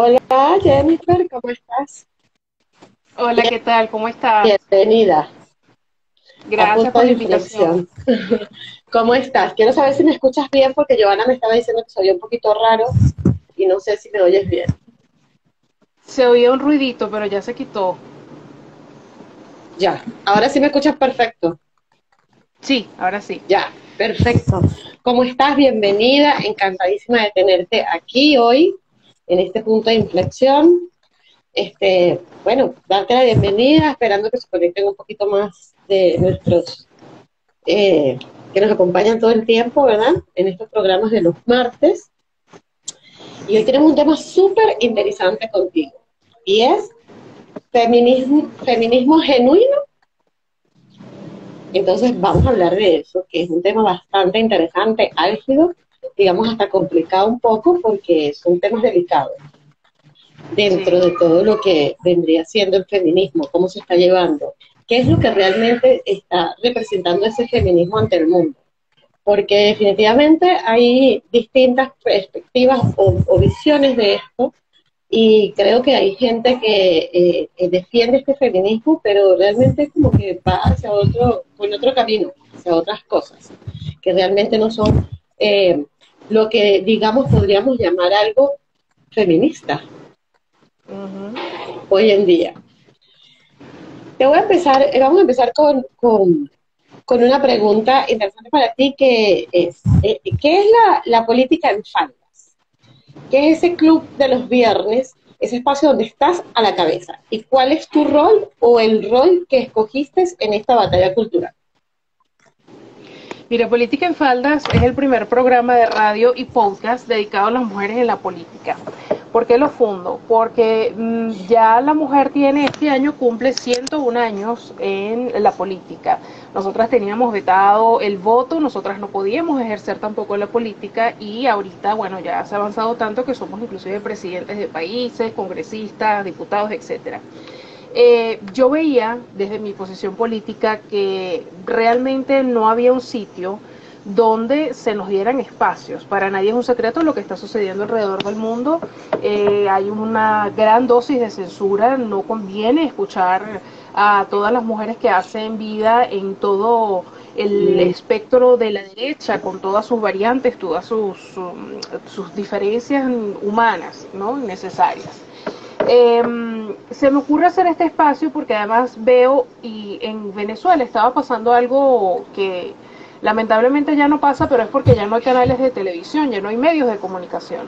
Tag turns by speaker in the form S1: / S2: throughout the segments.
S1: Hola Jennifer, ¿cómo estás?
S2: Hola, ¿qué tal? ¿Cómo estás?
S1: Bienvenida.
S2: Gracias por la invitación.
S1: ¿Cómo estás? Quiero saber si me escuchas bien porque Joana me estaba diciendo que se oía un poquito raro y no sé si me oyes bien.
S2: Se oía un ruidito, pero ya se quitó.
S1: Ya, ahora sí me escuchas perfecto.
S2: Sí, ahora sí.
S1: Ya, perfecto. ¿Cómo estás? Bienvenida, encantadísima de tenerte aquí hoy, en este punto de inflexión. Este, bueno, darte la bienvenida, esperando que se conecten un poquito más de nuestros eh, que nos acompañan todo el tiempo, ¿verdad? En estos programas de los martes. Y hoy tenemos un tema súper interesante contigo, y es feminismo, feminismo genuino. Entonces vamos a hablar de eso, que es un tema bastante interesante, álgido, digamos hasta complicado un poco, porque son temas delicados dentro de todo lo que vendría siendo el feminismo, cómo se está llevando, qué es lo que realmente está representando ese feminismo ante el mundo. Porque definitivamente hay distintas perspectivas o, visiones de esto y creo que hay gente que eh, defiende este feminismo, pero realmente como que va hacia otro, con otro camino, hacia otras cosas, que realmente no son eh, lo que digamos podríamos llamar algo feminista hoy en día. Te voy a empezar, eh, vamos a empezar con, una pregunta interesante para ti que es, eh, ¿qué es la, política en faldas? ¿Qué es ese club de los viernes, ese espacio donde estás a la cabeza? ¿Y cuál es tu rol o el rol que escogiste en esta batalla cultural?
S2: Mira, Política en Faldas es el primer programa de radio y podcast dedicado a las mujeres en la política. ¿Por qué lo fundo? Porque mm, ya la mujer tiene, este año cumple 101 años en la política. Nosotras teníamos vetado el voto, nosotras no podíamos ejercer tampoco la política y ahorita, bueno, ya se ha avanzado tanto que somos inclusive presidentes de países, congresistas, diputados, etcétera. Eh, yo veía desde mi posición política que realmente no había un sitio donde se nos dieran espacios. Para nadie es un secreto lo que está sucediendo alrededor del mundo. Eh, hay una gran dosis de censura, no conviene escuchar a todas las mujeres que hacen vida en todo el espectro de la derecha, con todas sus variantes, todas sus, sus diferencias humanas ¿no? necesarias. Em, se me ocurre hacer este espacio porque además veo, y en Venezuela estaba pasando algo que Lamentablemente ya no pasa, pero es porque ya no hay canales de televisión, ya no hay medios de comunicación.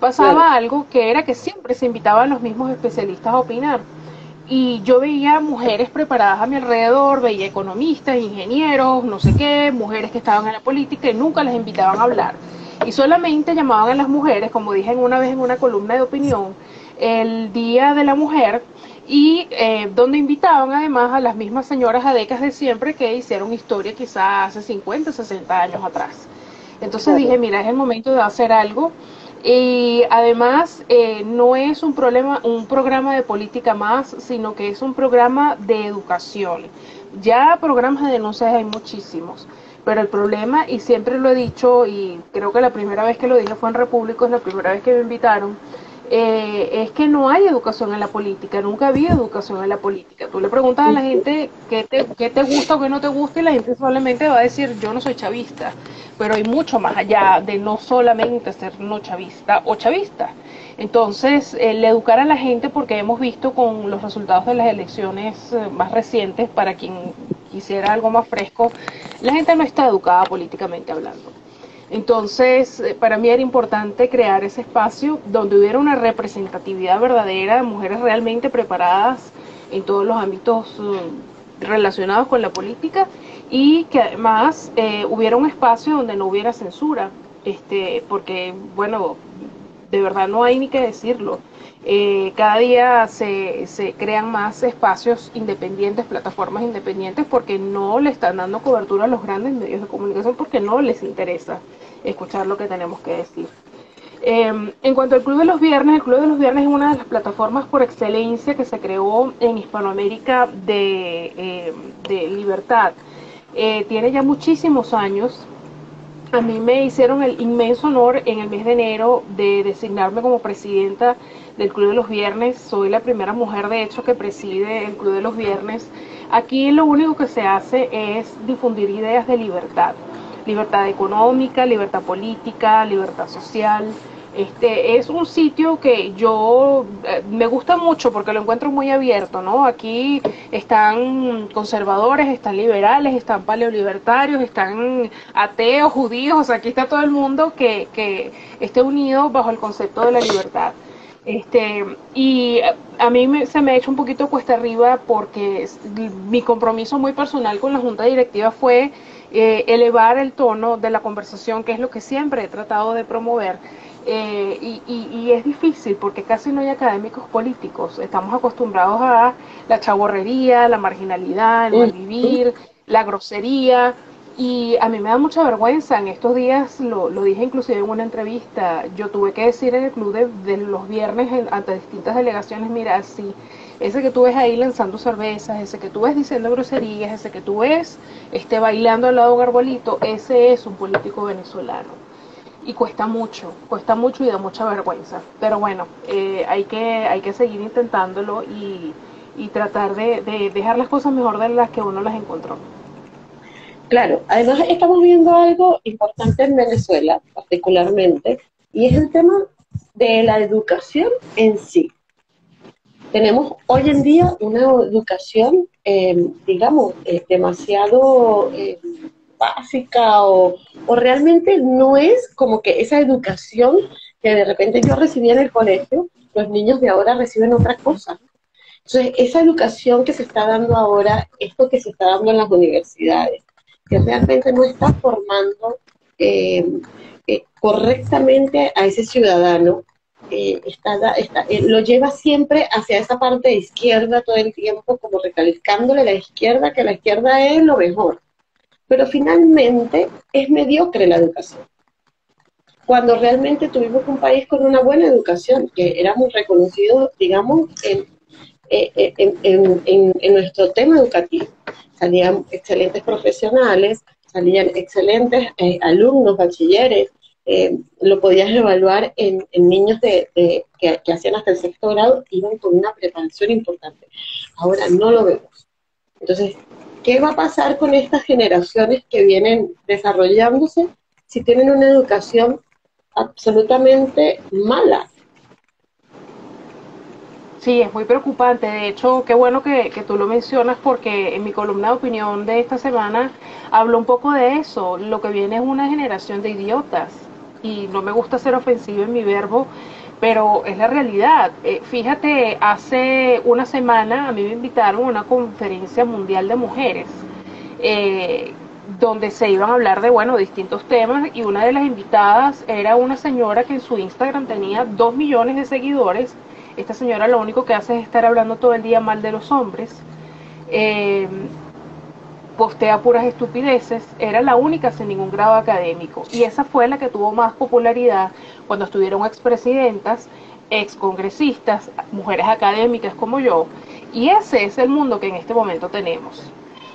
S2: Pasaba algo que era que siempre se invitaban los mismos especialistas a opinar. Y yo veía mujeres preparadas a mi alrededor, veía economistas, ingenieros, no sé qué, mujeres que estaban en la política y nunca les invitaban a hablar. Y solamente llamaban a las mujeres, como dije una vez en una columna de opinión, el Día de la Mujer y eh, donde invitaban además a las mismas señoras adecas de siempre que hicieron historia quizás hace 50, 60 años atrás. Entonces dije, mira, es el momento de hacer algo y además eh, no es un problema, un programa de política más, sino que es un programa de educación. Ya programas de denuncias hay muchísimos, pero el problema, y siempre lo he dicho, y creo que la primera vez que lo dije fue en Repúblico, es la primera vez que me invitaron, eh, es que no hay educación en la política, nunca había educación en la política. Tú le preguntas a la gente qué te, qué te gusta o qué no te gusta y la gente solamente va a decir yo no soy chavista, pero hay mucho más allá de no solamente ser no chavista o chavista. Entonces, el educar a la gente, porque hemos visto con los resultados de las elecciones eh, más recientes, para quien quisiera algo más fresco, la gente no está educada políticamente hablando. Entonces, eh, para mí era importante crear ese espacio donde hubiera una representatividad verdadera de mujeres realmente preparadas en todos los ámbitos mm, relacionados con la política y que además eh, hubiera un espacio donde no hubiera censura, este, porque, bueno, de verdad no hay ni que decirlo. Eh, cada día se, se crean más espacios independientes, plataformas independientes, porque no le están dando cobertura a los grandes medios de comunicación, porque no les interesa escuchar lo que tenemos que decir. Em, en cuanto al Club de los Viernes, el Club de los Viernes es una de las plataformas por excelencia que se creó en Hispanoamérica de, em, de libertad. Eh, tiene ya muchísimos años a mí me hicieron el inmenso honor en el mes de enero de designarme como presidenta del Club de los Viernes. Soy la primera mujer, de hecho, que preside el Club de los Viernes. Aquí lo único que se hace es difundir ideas de libertad. Libertad económica, libertad política, libertad social, este es un sitio que yo eh, me gusta mucho porque lo encuentro muy abierto, ¿no? Aquí están conservadores, están liberales, están paleolibertarios, están ateos, judíos, aquí está todo el mundo que, esté unido bajo el concepto de la libertad. Este, y a mí se me ha hecho un poquito cuesta arriba porque mi compromiso muy personal con la junta directiva fue eh, elevar el tono de la conversación, que es lo que siempre he tratado de promover eh, y, es difícil porque casi no hay académicos políticos. Estamos acostumbrados a la chaborrería, la marginalidad, el malvivir, la grosería. Y a mí me da mucha vergüenza. En estos días, lo, dije inclusive en una entrevista, yo tuve que decir en el club de, los viernes ante distintas delegaciones, mira, sí, ese que tú ves ahí lanzando cervezas, ese que tú ves diciendo groserías, ese que tú ves este, bailando al lado de un arbolito, ese es un político venezolano y cuesta mucho, cuesta mucho y da mucha vergüenza. Pero bueno, eh, hay, que, hay que seguir intentándolo y, tratar de, dejar las cosas mejor de las que uno las encontró.
S1: Claro, además estamos viendo algo importante en Venezuela particularmente y es el tema de la educación en sí. Tenemos hoy en día una educación, eh, digamos, eh, demasiado básica o, realmente no es como que esa educación que de repente yo recibí en el colegio, los niños de ahora reciben otra cosa. Entonces, esa educación que se está dando ahora, esto que se está dando en las universidades, que realmente no está formando eh, eh, correctamente a ese ciudadano, eh, está, lo lleva siempre hacia esa parte de izquierda todo el tiempo, como recalcándole a la izquierda que la izquierda es lo mejor pero finalmente es mediocre la educación. Cuando realmente tuvimos un país con una buena educación, que éramos reconocidos, digamos, en, eh, eh, en, nuestro tema educativo. Salían excelentes profesionales, salían excelentes eh, alumnos, bachilleres, lo podías evaluar en, niños de, que, que, hacían hasta el sexto grado, iban con una preparación importante. Ahora no lo vemos. Entonces, ¿Qué va a pasar con estas generaciones que vienen desarrollándose si tienen una educación absolutamente mala?
S2: Sí, es muy preocupante. De hecho, qué bueno que, tú lo mencionas porque en mi columna de opinión de esta semana hablo un poco de eso. Lo que viene es una generación de idiotas. Y no me gusta ser ofensivo en mi verbo, pero es la realidad. Eh, fíjate, hace una semana a mí me invitaron a una conferencia mundial de mujeres, eh, donde se iban a hablar de, bueno, distintos temas, y una de las invitadas era una señora que en su Instagram tenía dos millones de seguidores. Esta señora lo único que hace es estar hablando todo el día mal de los hombres. Eh, postea puras estupideces, era la única sin ningún grado académico. Y esa fue la que tuvo más popularidad cuando estuvieron expresidentas, excongresistas, mujeres académicas como yo. Y ese es el mundo que en este momento tenemos.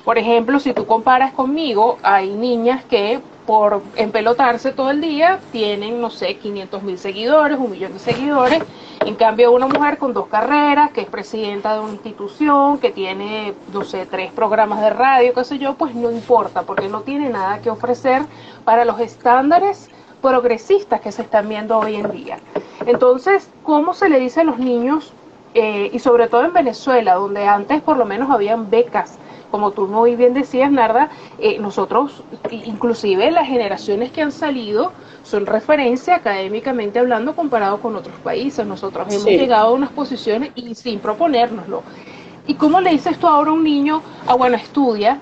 S2: Por ejemplo, si tú comparas conmigo, hay niñas que por empelotarse todo el día tienen, no sé, 500 mil seguidores, un millón de seguidores, en cambio, una mujer con dos carreras, que es presidenta de una institución, que tiene, no sé, tres programas de radio, qué sé yo, pues no importa, porque no tiene nada que ofrecer para los estándares progresistas que se están viendo hoy en día. Entonces, ¿cómo se le dice a los niños, eh, y sobre todo en Venezuela, donde antes por lo menos habían becas como tú muy bien decías, Narda, eh, nosotros, inclusive las generaciones que han salido, son referencia académicamente hablando comparado con otros países. Nosotros hemos llegado a unas posiciones y sin proponérnoslo. ¿Y cómo le dices tú ahora a un niño, ah, bueno, estudia,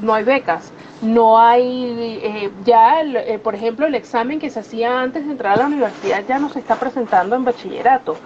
S2: no hay becas, no hay, eh, ya, eh, por ejemplo, el examen que se hacía antes de entrar a la universidad ya no se está presentando en bachillerato.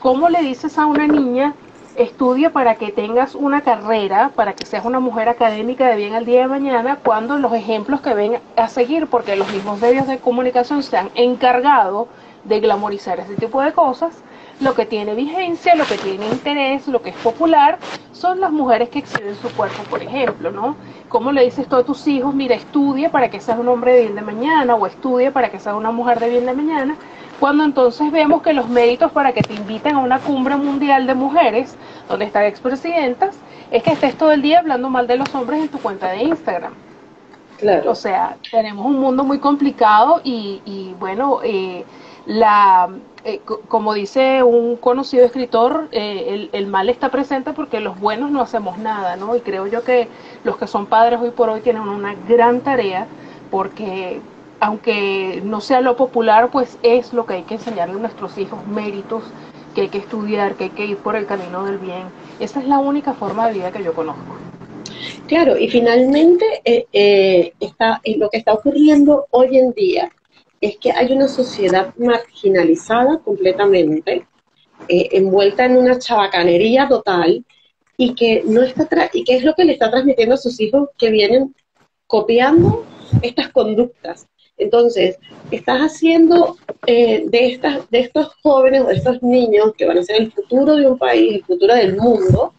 S2: ¿Cómo le dices a una niña, estudia para que tengas una carrera, para que seas una mujer académica de bien al día de mañana, cuando los ejemplos que ven a seguir, porque los mismos medios de comunicación se han encargado de glamorizar ese tipo de cosas, lo que tiene vigencia, lo que tiene interés, lo que es popular, son las mujeres que exhiben su cuerpo, por ejemplo, ¿no? ¿Cómo le dices tú a tus hijos, mira, estudia para que seas un hombre de bien de mañana o estudia para que seas una mujer de bien de mañana? Cuando entonces vemos que los méritos para que te inviten a una cumbre mundial de mujeres, donde están expresidentas, es que estés todo el día hablando mal de los hombres en tu cuenta de Instagram. Claro. O sea, tenemos un mundo muy complicado y, y bueno, eh, la, eh, como dice un conocido escritor, eh, el, mal está presente porque los buenos no hacemos nada, ¿no? Y creo yo que los que son padres hoy por hoy tienen una gran tarea porque aunque no sea lo popular, pues es lo que hay que enseñarle a nuestros hijos, méritos, que hay que estudiar, que hay que ir por el camino del bien. Esa es la única forma de vida que yo conozco.
S1: Claro, y finalmente eh, está, lo que está ocurriendo hoy en día es que hay una sociedad marginalizada completamente, eh, envuelta en una chabacanería total y que no está y que es lo que le está transmitiendo a sus hijos que vienen copiando estas conductas. Entonces, estás haciendo eh, de, estas, de estos jóvenes o de estos niños que van a ser el futuro de un país, el futuro del mundo,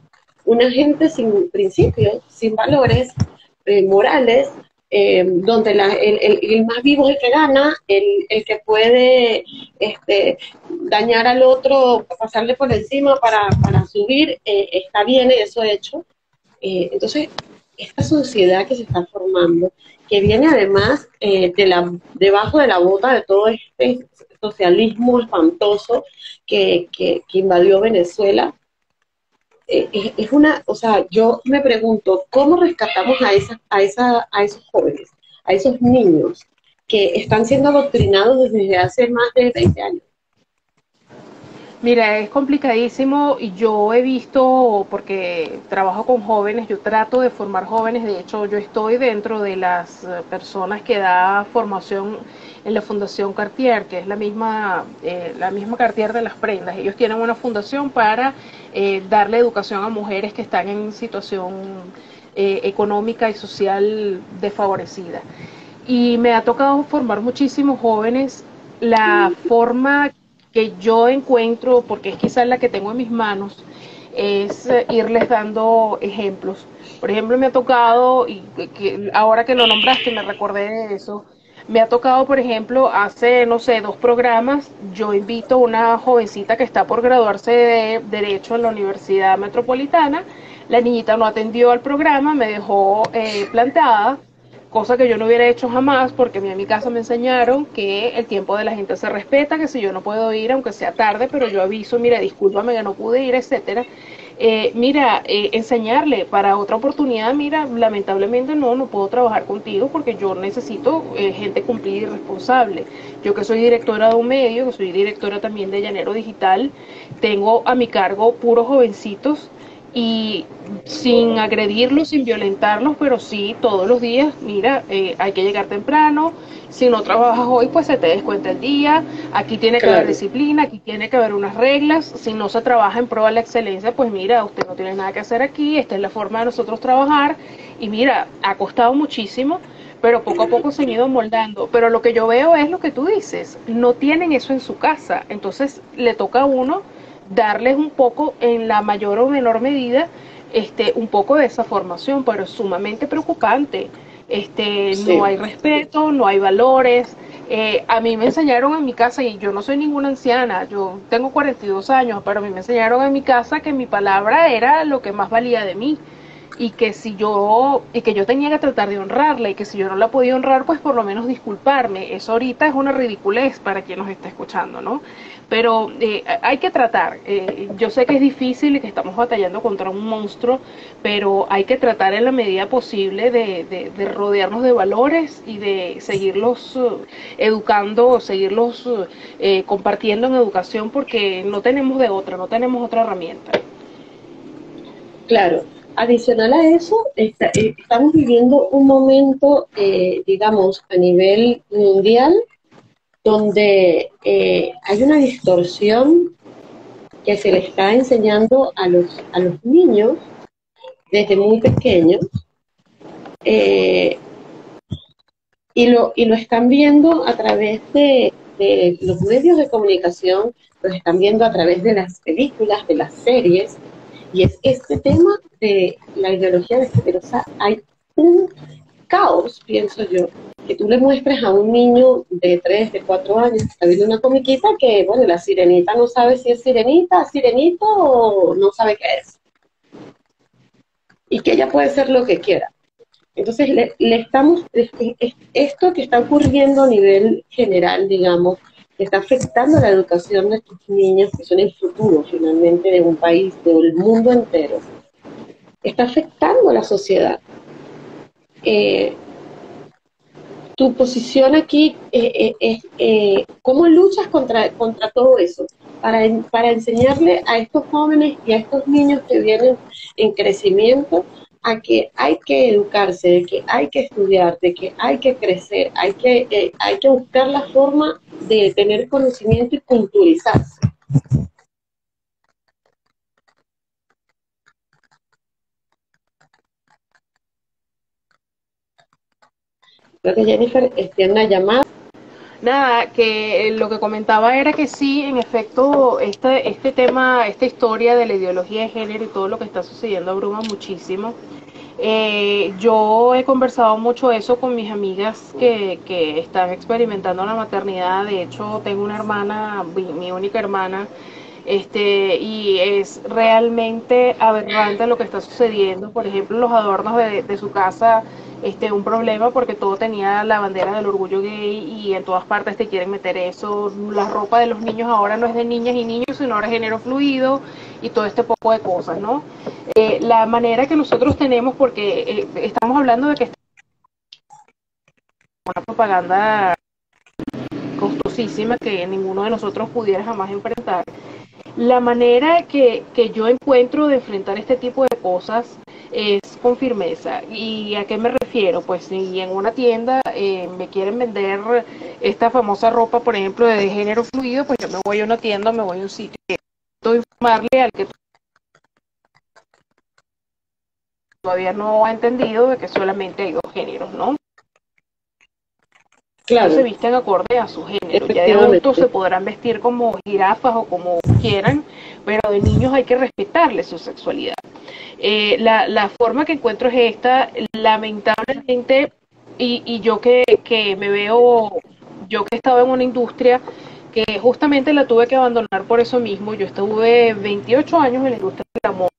S1: una gente sin principios, sin valores eh, morales, eh, donde el, más vivo es el que gana, el, que puede este, dañar al otro, pasarle por encima para, subir, eh, está bien y eso hecho. Eh, entonces, esta sociedad que se está formando, que viene además de la, debajo de la bota de todo este socialismo espantoso que, que invadió Venezuela, eh, es una, o sea, yo me pregunto, ¿cómo rescatamos a, esa, a, esa, a esos jóvenes, a esos niños que están siendo adoctrinados desde hace más de 20 años?
S2: Mira, es complicadísimo y yo he visto, porque trabajo con jóvenes, yo trato de formar jóvenes, de hecho yo estoy dentro de las eh, personas que da formación en la Fundación Cartier, que es la misma, eh, la misma Cartier de las prendas. Ellos tienen una fundación para eh, darle educación a mujeres que están en situación eh, económica y social desfavorecida. Y me ha tocado formar muchísimos jóvenes. La forma que yo encuentro, porque es quizás la que tengo en mis manos, es irles dando ejemplos. Por ejemplo, me ha tocado, y que ahora que lo nombraste me recordé de eso, me ha tocado, por ejemplo, hace, no sé, dos programas, yo invito a una jovencita que está por graduarse de Derecho en la Universidad Metropolitana. La niñita no atendió al programa, me dejó eh, plantada, cosa que yo no hubiera hecho jamás, porque en mi casa me enseñaron que el tiempo de la gente se respeta, que si yo no puedo ir, aunque sea tarde, pero yo aviso, mira, discúlpame que no pude ir, etcétera. Eh, mira, eh, enseñarle para otra oportunidad, mira, lamentablemente no, no puedo trabajar contigo porque yo necesito eh, gente cumplida y responsable. Yo que soy directora de un medio, que soy directora también de Llanero Digital, tengo a mi cargo puros jovencitos y sin agredirlos, sin violentarlos, pero sí todos los días, mira, eh, hay que llegar temprano, si no trabajas hoy, pues se te descuenta el día, aquí tiene que haber disciplina, aquí tiene que haber unas reglas, si no se trabaja en pro de la excelencia, pues mira, usted no tiene nada que hacer aquí, esta es la forma de nosotros trabajar, y mira, ha costado muchísimo, pero poco a poco se han ido moldando. Pero lo que yo veo es lo que tú dices, no tienen eso en su casa, entonces le toca a uno darles un poco, en la mayor o menor medida, este, un poco de esa formación, pero es sumamente preocupante. Este, No hay respeto, no hay valores. Eh, a mí me enseñaron en mi casa, y yo no soy ninguna anciana, yo tengo 42 años, pero a mí me enseñaron en mi casa que mi palabra era lo que más valía de mí y que si yo y que yo tenía que tratar de honrarla y que si yo no la podía honrar pues por lo menos disculparme eso ahorita es una ridiculez para quien nos está escuchando no pero eh, hay que tratar. Eh, yo sé que es difícil y que estamos batallando contra un monstruo, pero hay que tratar en la medida posible de, de, rodearnos de valores y de seguirlos uh, educando, seguirlos eh, compartiendo en educación, porque no tenemos de otra, no tenemos otra herramienta.
S1: Claro. Adicional a eso, estamos viviendo un momento, digamos, a nivel mundial, donde eh, hay una distorsión que se le está enseñando a los, a los niños desde muy pequeños eh, y, lo, y lo están viendo a través de, los medios de comunicación los están viendo a través de las películas, de las series, y es este tema de la ideología de sea, hay un caos, pienso yo, que tú le muestres a un niño de 3, de 4 años, está viendo una comiquita que, bueno, la sirenita no sabe si es sirenita, sirenito o no sabe qué es. Y que ella puede ser lo que quiera. Entonces, le, estamos, esto que está ocurriendo a nivel general, digamos, está afectando la educación de estos niños, que son el futuro finalmente de un país, del mundo entero, está afectando a la sociedad. Eh, tu posición aquí eh, eh, es cómo luchas contra, contra todo eso para, para enseñarle a estos jóvenes y a estos niños que vienen en crecimiento a que hay que educarse, de que hay que estudiar, de que hay que crecer, hay que, hay que buscar la forma de tener conocimiento y culturizarse. Creo que Jennifer tiene una llamada.
S2: Nada, que lo que comentaba era que sí, en efecto, este, este tema, esta historia de la ideología de género y todo lo que está sucediendo abruma muchísimo. Eh, yo he conversado mucho eso con mis amigas que, que están experimentando la maternidad. De hecho, tengo una hermana, mi, única hermana, este, y es realmente aberrante lo que está sucediendo. Por ejemplo, los adornos de su casa este, un problema porque todo tenía la bandera del orgullo gay y en todas partes te quieren meter eso. La ropa de los niños ahora no es de niñas y niños, sino ahora es género fluido y todo este poco de cosas, ¿no? Eh, la manera que nosotros tenemos, porque eh, estamos hablando de que una propaganda costosísima que ninguno de nosotros pudiera jamás enfrentar. La manera que, que yo encuentro de enfrentar este tipo de cosas es con firmeza. ¿Y a qué me refiero? Pues si en una tienda eh, me quieren vender esta famosa ropa, por ejemplo, de género fluido, pues yo me voy a una tienda, me voy a un sitio, informarle al que todavía no ha entendido de que solamente hay dos géneros, ¿no? Claro. se visten acorde a su género. Ya de adultos se podrán vestir como jirafas o como quieran, pero de niños hay que respetarle su sexualidad. Eh, la, la, forma que encuentro es esta, lamentablemente, y, y yo que, que me veo, yo que he estado en una industria que justamente la tuve que abandonar por eso mismo, yo estuve 28 años en la industria del amor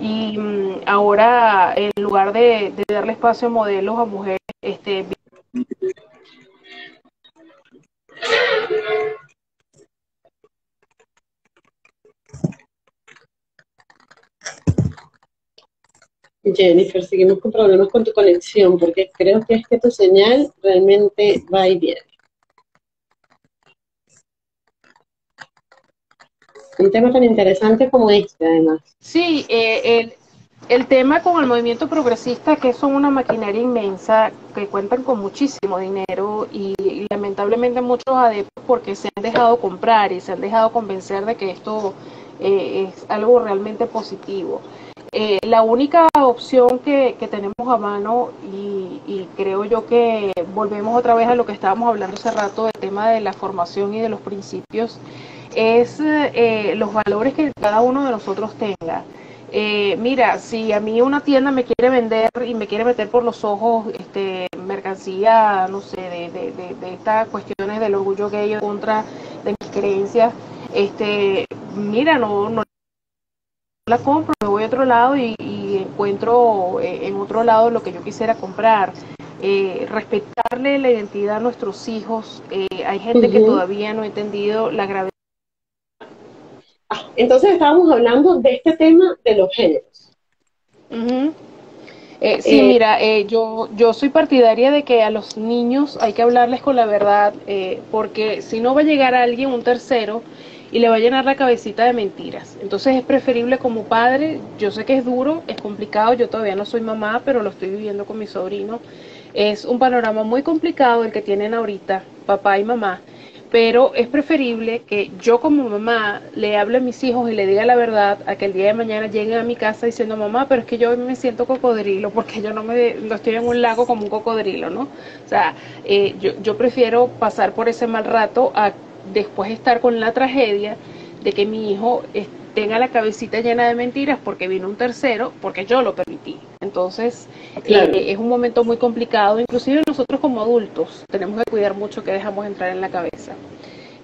S2: y mm, ahora en lugar de, de, darle espacio a modelos a mujeres, este,
S1: Jennifer, seguimos con problemas con tu conexión porque creo que es que tu señal realmente va y viene. Un tema tan interesante como este, además.
S2: Sí, eh, el, el tema con el movimiento progresista, que son una maquinaria inmensa, que cuentan con muchísimo dinero y, lamentablemente muchos adeptos porque se han dejado comprar y se han dejado convencer de que esto eh, es algo realmente positivo. Eh, la única opción que, tenemos a mano, y, creo yo que volvemos otra vez a lo que estábamos hablando hace rato del tema de la formación y de los principios, es eh, los valores que cada uno de nosotros tenga. Eh, mira, si a mí una tienda me quiere vender y me quiere meter por los ojos este, mercancía, no sé, de, de, de, estas cuestiones del orgullo gay en contra de mis creencias, este, mira, no, no la compro, me voy a otro lado y, encuentro eh, en otro lado lo que yo quisiera comprar. Eh, respetarle la identidad a nuestros hijos. hay gente que todavía no ha entendido la gravedad
S1: entonces estábamos hablando de este tema de los géneros.
S2: Eh, sí, eh, mira, eh, yo, yo soy partidaria de que a los niños hay que hablarles con la verdad, porque si no va a llegar alguien, un tercero, y le va a llenar la cabecita de mentiras. Entonces es preferible como padre, yo sé que es duro, es complicado, yo todavía no soy mamá, pero lo estoy viviendo con mi sobrino. Es un panorama muy complicado el que tienen ahorita, papá y mamá pero es preferible que yo como mamá le hable a mis hijos y le diga la verdad a que el día de mañana lleguen a mi casa diciendo mamá, pero es que yo me siento cocodrilo porque yo no me no estoy en un lago como un cocodrilo, ¿no? O sea, eh, yo, yo prefiero pasar por ese mal rato a después estar con la tragedia de que mi hijo tenga la cabecita llena de mentiras porque vino un tercero, porque yo lo permití. Entonces, eh, es un momento muy complicado, inclusive nosotros como adultos tenemos que cuidar mucho que dejamos entrar en la cabeza.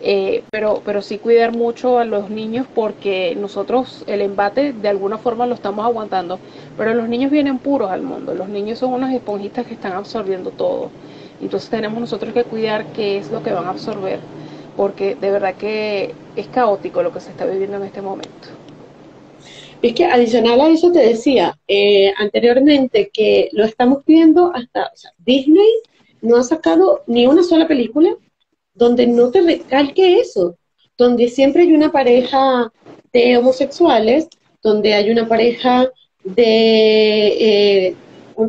S2: Eh, pero, pero sí cuidar mucho a los niños porque nosotros el embate de alguna forma lo estamos aguantando, pero los niños vienen puros al mundo, los niños son unas esponjitas que están absorbiendo todo, entonces tenemos nosotros que cuidar qué es lo que van a absorber porque de verdad que es caótico lo que se está viviendo en este momento.
S1: Es que adicional a eso te decía eh, anteriormente que lo estamos viendo hasta Disney no ha sacado ni una sola película donde no te recalque eso, donde siempre hay una pareja de homosexuales, donde hay una pareja de eh,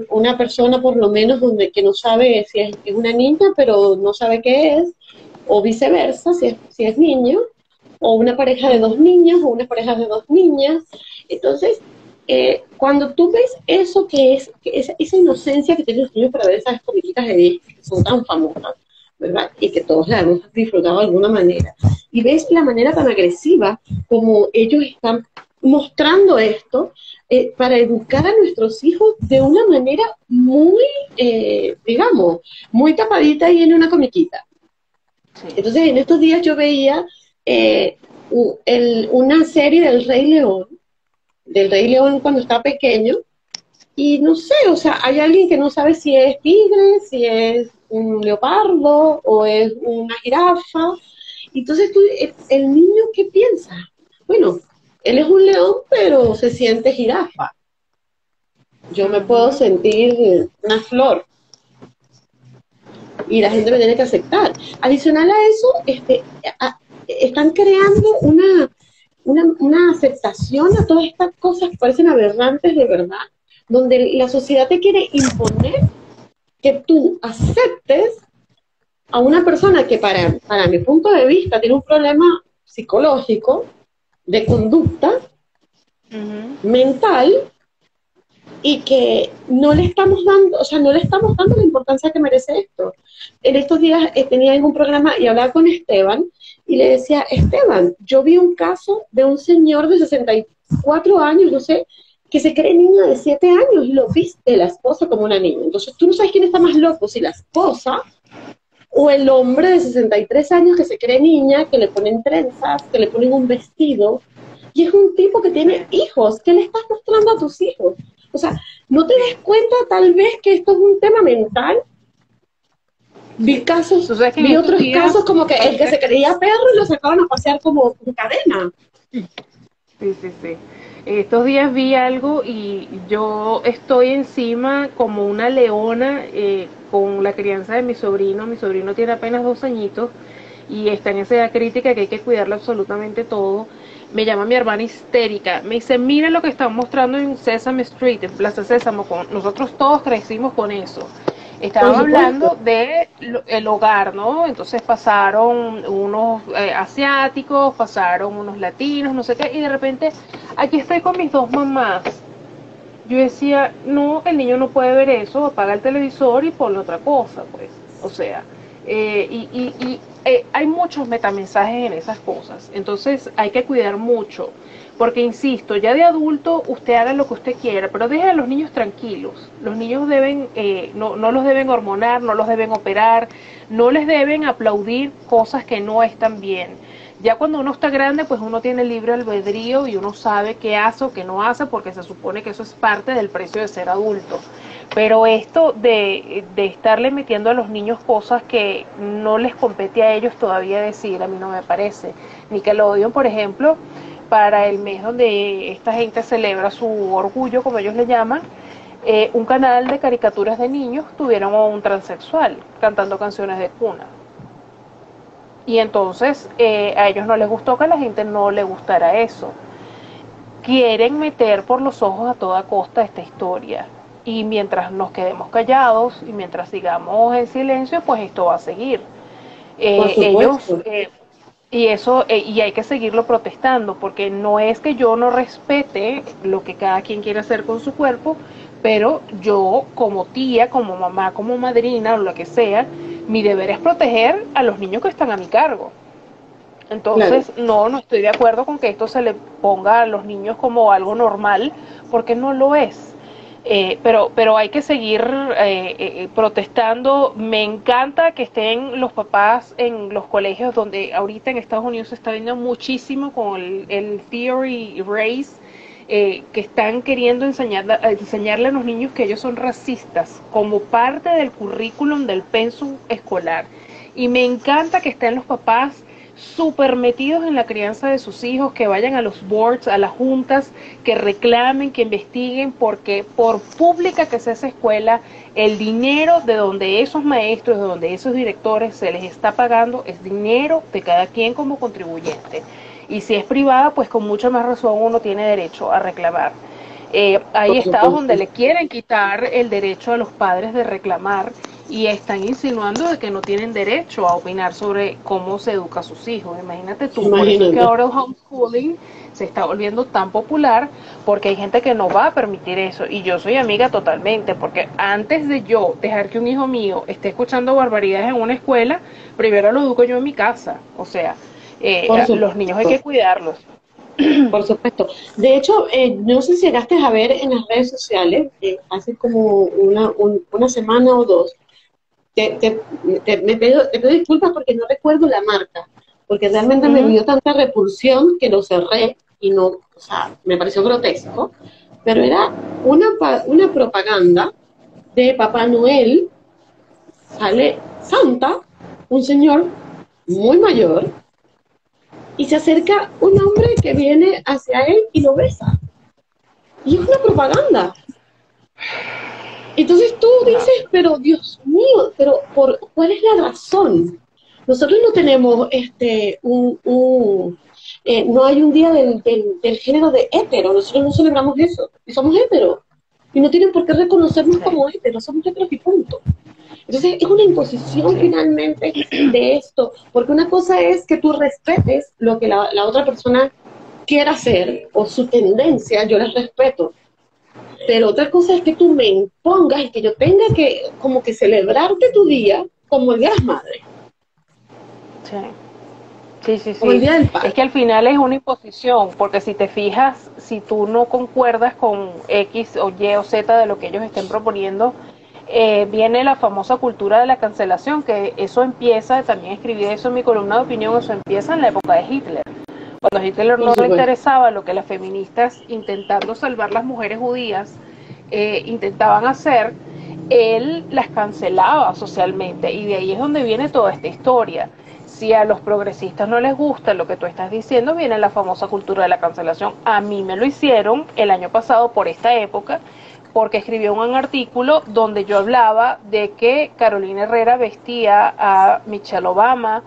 S1: una persona por lo menos donde que no sabe si es una niña, pero no sabe qué es, o viceversa, si es, si es niño, o una pareja de dos niños, o una pareja de dos niñas. Entonces, eh, cuando tú ves eso que es, esa, inocencia que tienen los niños para ver esas comiquitas de Disney, que son tan famosas, ¿verdad? Y que todos la hemos disfrutado de alguna manera, y ves la manera tan agresiva como ellos están mostrando esto eh, para educar a nuestros hijos de una manera muy, eh, digamos, muy tapadita y en una comiquita. Entonces, en estos días yo veía eh, una serie del Rey León, del Rey León cuando está pequeño, y no sé, o sea, hay alguien que no sabe si es tigre, si es un leopardo o es una jirafa. Entonces, tú, eh, el niño, ¿qué piensa? Bueno, él es un león, pero se siente jirafa. Yo me puedo sentir una flor y la gente lo tiene que aceptar. Adicional a eso, este, están creando una, una, aceptación a todas estas cosas que parecen aberrantes de verdad, donde la sociedad te quiere imponer que tú aceptes a una persona que para, para mi punto de vista tiene un problema psicológico, de conducta, mental, y que no le estamos dando, o sea, no le estamos dando la importancia que merece esto. En estos días eh, tenía en un programa y hablaba con Esteban y le decía, Esteban, yo vi un caso de un señor de 64 años, no sé, que se cree niña de 7 años y lo viste la esposa como una niña. Entonces tú no sabes quién está más loco, si la esposa o el hombre de 63 años que se cree niña, que le ponen trenzas, que le ponen un vestido, y es un tipo que tiene hijos. ¿Qué le estás mostrando a tus hijos? O sea, ¿no te das cuenta tal vez que esto es un tema mental? Vi casos, vi otros casos como que el que se creía perro y lo sacaban a pasear como con cadena.
S2: Sí, sí, sí. Estos días vi algo y yo estoy encima como una leona eh, con la crianza de mi sobrino. Mi sobrino tiene apenas dos añitos y está en esa edad crítica que hay que cuidarle absolutamente todo me llama mi hermana histérica, me dice, mira lo que están mostrando en Sesame Street, en Plaza Sésamo, nosotros todos crecimos con eso. Estaban hablando de el hogar, ¿no? Entonces pasaron unos eh, asiáticos, pasaron unos latinos, no sé qué, y de repente aquí estoy con mis dos mamás. Yo decía, no, el niño no puede ver eso, apaga el televisor y ponle otra cosa, pues. O sea, eh, y, y eh, hay muchos metamensajes en esas cosas, entonces hay que cuidar mucho, porque insisto, ya de adulto usted haga lo que usted quiera, pero deje a los niños tranquilos. Los niños deben, eh, no, no los deben hormonar, no los deben operar, no les deben aplaudir cosas que no están bien. Ya cuando uno está grande, pues uno tiene libre albedrío y uno sabe qué hace o qué no hace, porque se supone que eso es parte del precio de ser adulto. Pero esto de, estarle metiendo a los niños cosas que no les compete a ellos todavía decir, a mí no me parece. Nickelodeon, por ejemplo, para el mes donde esta gente celebra su orgullo, como ellos le llaman, eh, un canal de caricaturas de niños tuvieron a un transexual cantando canciones de cuna. Y entonces eh, a ellos no les gustó que a la gente no le gustara eso. Quieren meter por los ojos a toda costa esta historia y mientras nos quedemos callados y mientras sigamos en silencio, pues esto va a seguir. Eh, ellos eh, y eso eh, y hay que seguirlo protestando porque no es que yo no respete lo que cada quien quiere hacer con su cuerpo, pero yo como tía, como mamá, como madrina o lo que sea, mi deber es proteger a los niños que están a mi cargo. Entonces, no, no estoy de acuerdo con que esto se le ponga a los niños como algo normal, porque no lo es. Eh, pero, pero hay que seguir eh, eh, protestando. Me encanta que estén los papás en los colegios donde ahorita en Estados Unidos se está viendo muchísimo con el, Theory Race, que están queriendo enseñar, enseñarle a los niños que ellos son racistas como parte del currículum del pensum escolar. Y me encanta que estén los papás súper metidos en la crianza de sus hijos, que vayan a los boards, a las juntas, que reclamen, que investiguen, porque por pública que sea esa escuela, el dinero de donde esos maestros, de donde esos directores se les está pagando, es dinero de cada quien como contribuyente. Y si es privada, pues con mucha más razón uno tiene derecho a reclamar. Eh, hay estados donde le quieren quitar el derecho a los padres de reclamar y están insinuando de que no tienen derecho a opinar sobre cómo se educa a sus hijos. Imagínate tú, que ahora el homeschooling se está volviendo tan popular porque hay gente que no va a permitir eso y yo soy amiga totalmente porque antes de yo dejar que un hijo mío esté escuchando barbaridades en una escuela, primero lo educo yo en mi casa, o sea, eh, los niños hay que cuidarlos.
S1: Por supuesto. De hecho, eh, no sé si llegaste a ver en las redes sociales, eh, hace como una, una semana o dos, te, me pido, te pido disculpas porque no recuerdo la marca, porque realmente me dio tanta repulsión que lo cerré y no, o sea, me pareció grotesco, pero era una, una propaganda de Papá Noel, sale Santa, un señor muy mayor, y se acerca un hombre que viene hacia él y lo besa. Y es una propaganda. Entonces tú dices, pero Dios mío, pero por ¿cuál es la razón? Nosotros no tenemos este un, eh, no hay un día del, del, género de hétero, nosotros no celebramos eso, y somos héteros, y no tienen por qué reconocernos como héteros, somos héteros y punto. Entonces es una imposición finalmente de esto, porque una cosa es que tú respetes lo que la, la otra persona quiera hacer o su tendencia, yo les respeto, pero otra cosa es que tú me impongas y que yo tenga que como que celebrarte tu día como el Día de las Madres.
S2: Sí. Sí, sí, sí. Es que al final es una imposición, porque si te fijas, si tú no concuerdas con X o Y o Z de lo que ellos estén proponiendo, eh, viene la famosa cultura de la cancelación, que eso empieza, también escribí eso en mi columna de opinión, eso empieza en la época de Hitler. Cuando a Hitler no le interesaba lo que las feministas intentando salvar las mujeres judías eh, intentaban hacer, él las cancelaba socialmente y de ahí es donde viene toda esta historia. Si a los progresistas no les gusta lo que tú estás diciendo, viene la famosa cultura de la cancelación. A mí me lo hicieron el año pasado por esta época porque escribió un artículo donde yo hablaba de que Carolina Herrera vestía a Michelle Obama,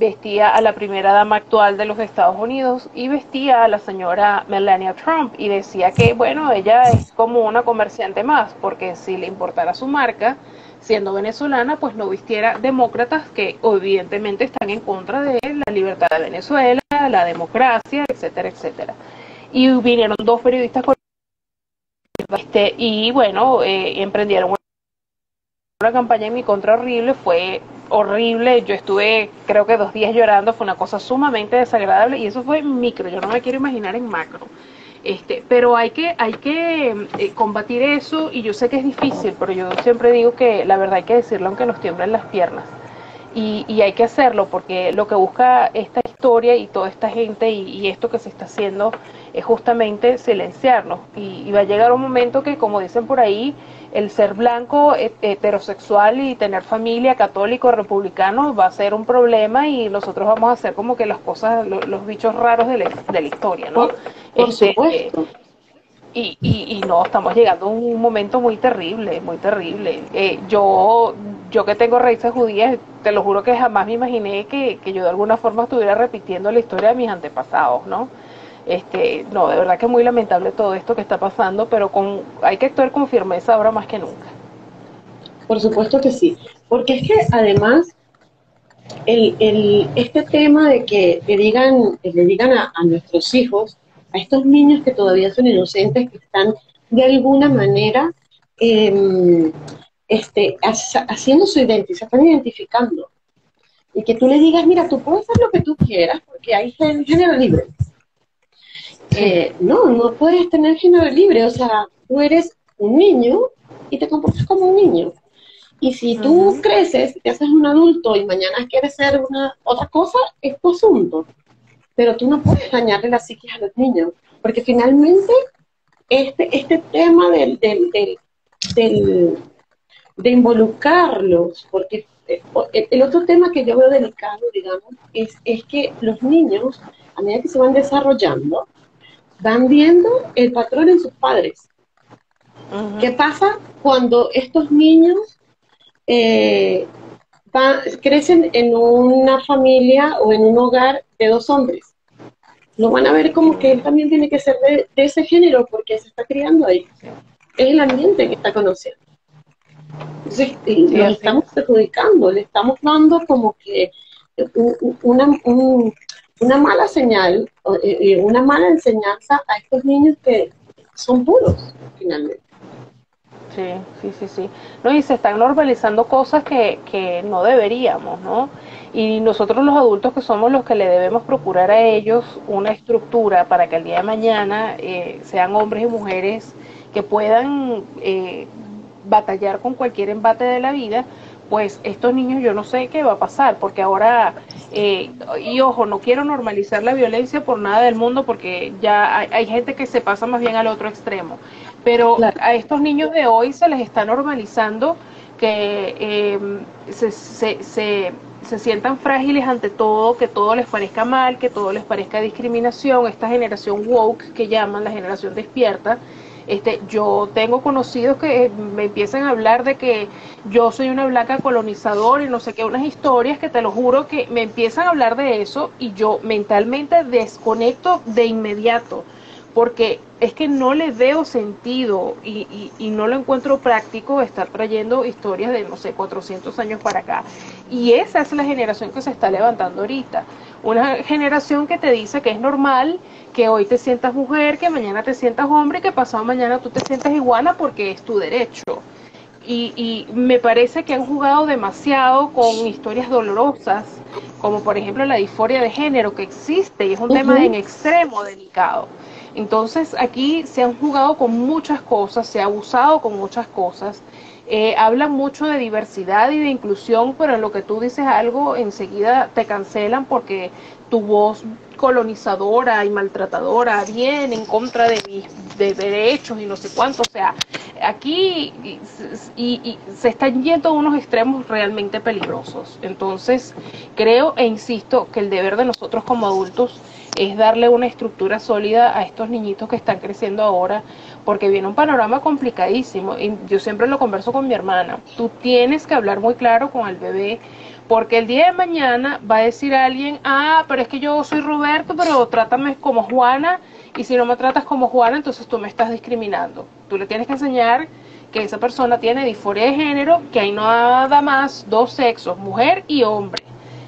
S2: vestía a la primera dama actual de los Estados Unidos y vestía a la señora Melania Trump y decía que, bueno, ella es como una comerciante más, porque si le importara su marca, siendo venezolana, pues no vistiera demócratas que evidentemente están en contra de la libertad de Venezuela, la democracia, etcétera, etcétera. Y vinieron dos periodistas con este, y bueno, eh, emprendieron una campaña en mi contra horrible, fue horrible. Yo estuve, creo que dos días llorando, fue una cosa sumamente desagradable y eso fue micro. Yo no me quiero imaginar en macro. Este, pero hay que, hay que eh, combatir eso y yo sé que es difícil, pero yo siempre digo que la verdad hay que decirlo aunque nos tiemblen las piernas. Y, y, hay que hacerlo porque lo que busca esta historia y toda esta gente y, esto que se está haciendo es justamente silenciarnos. Y, y, va a llegar un momento que, como dicen por ahí, el ser blanco, heterosexual y tener familia católico, republicano va a ser un problema y nosotros vamos a hacer como que las cosas, los, bichos raros de la, de la historia, ¿no?
S1: Por, este, supuesto.
S2: Y, y, y, no, estamos llegando a un momento muy terrible, muy terrible. Eh, yo, yo que tengo raíces judías, te lo juro que jamás me imaginé que, que yo de alguna forma estuviera repitiendo la historia de mis antepasados, ¿no? Este, no, de verdad que es muy lamentable todo esto que está pasando, pero con, hay que actuar con firmeza ahora más que nunca.
S1: Por supuesto que sí, porque es que además el, este tema de que le digan, le digan a, nuestros hijos, a estos niños que todavía son inocentes, que están de alguna manera em, este, haciendo su identidad, se están identificando. Y que tú le digas, mira, tú puedes hacer lo que tú quieras porque hay género libre. Eh, no, no puedes tener género libre, o sea, tú eres un niño y te comportas como un niño. Y si tú creces, te haces un adulto y mañana quieres ser una otra cosa, es tu asunto. Pero tú no puedes dañarle la psiquis a los niños, porque finalmente este, este tema del, del, del, de involucrarlos, porque eh, el otro tema que yo veo delicado, digamos, es, es que los niños, a medida que se van desarrollando, van viendo el patrón en sus padres. ¿Qué pasa cuando estos niños eh, crecen en una familia o en un hogar de dos hombres. Lo van a ver como que él también tiene que ser de, ese género porque se está criando ahí. Es el ambiente que está conociendo. Entonces, lo estamos perjudicando, le estamos dando como que una, una mala señal, eh, eh, una mala enseñanza a estos niños que son puros, finalmente.
S2: Sí, sí, sí, sí. No, y se están normalizando cosas que, que no deberíamos, ¿no? Y nosotros los adultos que somos los que le debemos procurar a ellos una estructura para que el día de mañana eh, sean hombres y mujeres que puedan eh, batallar con cualquier embate de la vida, pues estos niños yo no sé qué va a pasar, porque ahora, eh, y ojo, no quiero normalizar la violencia por nada del mundo, porque ya hay, hay gente que se pasa más bien al otro extremo pero a estos niños de hoy se les está normalizando que em, se, se, se, sientan frágiles ante todo, que todo les parezca mal, que todo les parezca discriminación, esta generación woke que llaman la generación despierta. Este, yo tengo conocidos que me empiezan a hablar de que yo soy una blanca colonizadora y no sé qué, unas historias que te lo juro que me empiezan a hablar de eso y yo mentalmente desconecto de inmediato porque es que no le veo sentido y, y, no lo encuentro práctico estar trayendo historias de, no sé, 400 años para acá. Y esa es la generación que se está levantando ahorita. Una generación que te dice que es normal que hoy te sientas mujer, que mañana te sientas hombre, que pasado mañana tú te sientas iguana porque es tu derecho. Y, y, me parece que han jugado demasiado con historias dolorosas, como por ejemplo la disforia de género que existe y es un tema en extremo delicado. Entonces aquí se han jugado con muchas cosas, se ha abusado con muchas cosas. Eh, hablan mucho de diversidad y de inclusión, pero en lo que tú dices algo, enseguida te cancelan porque tu voz colonizadora y maltratadora viene en contra de mis de derechos y no sé cuánto. O sea, aquí y, se están yendo a unos extremos realmente peligrosos. Entonces, creo e insisto que el deber de nosotros como adultos es darle una estructura sólida a estos niñitos que están creciendo ahora, porque viene un panorama complicadísimo. Y yo siempre lo converso con mi hermana. Tú tienes que hablar muy claro con el bebé, porque el día de mañana va a decir alguien, ah, pero es que yo soy Roberto, pero trátame como Juana, y si no me tratas como Juana, entonces tú me estás discriminando. Tú le tienes que enseñar que esa persona tiene disforia de género, que hay nada más dos sexos, mujer y hombre,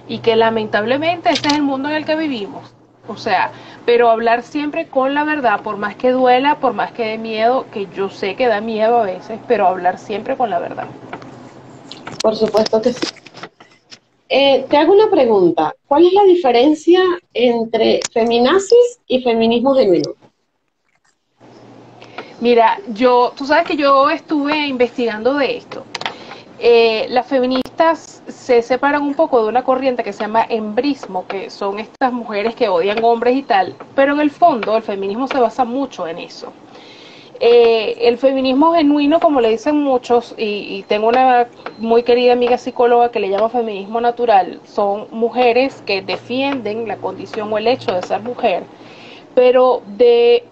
S2: y que lamentablemente ese es el mundo en el que vivimos. O sea, pero hablar siempre con la verdad, por más que duela, por más que dé miedo, que yo sé que da miedo a veces, pero hablar siempre con la verdad.
S1: Por supuesto que sí. Eh, te hago una pregunta. ¿Cuál es la diferencia entre feminazis y feminismo genuino?
S2: Mira, yo, tú sabes que yo estuve investigando de esto. Eh, las feministas se separan un poco de una corriente que se llama embrismo, que son estas mujeres que odian hombres y tal, pero en el fondo el feminismo se basa mucho en eso. Eh, el feminismo genuino, como le dicen muchos, y, tengo una muy querida amiga psicóloga que le llama feminismo natural, son mujeres que defienden la condición o el hecho de ser mujer, pero de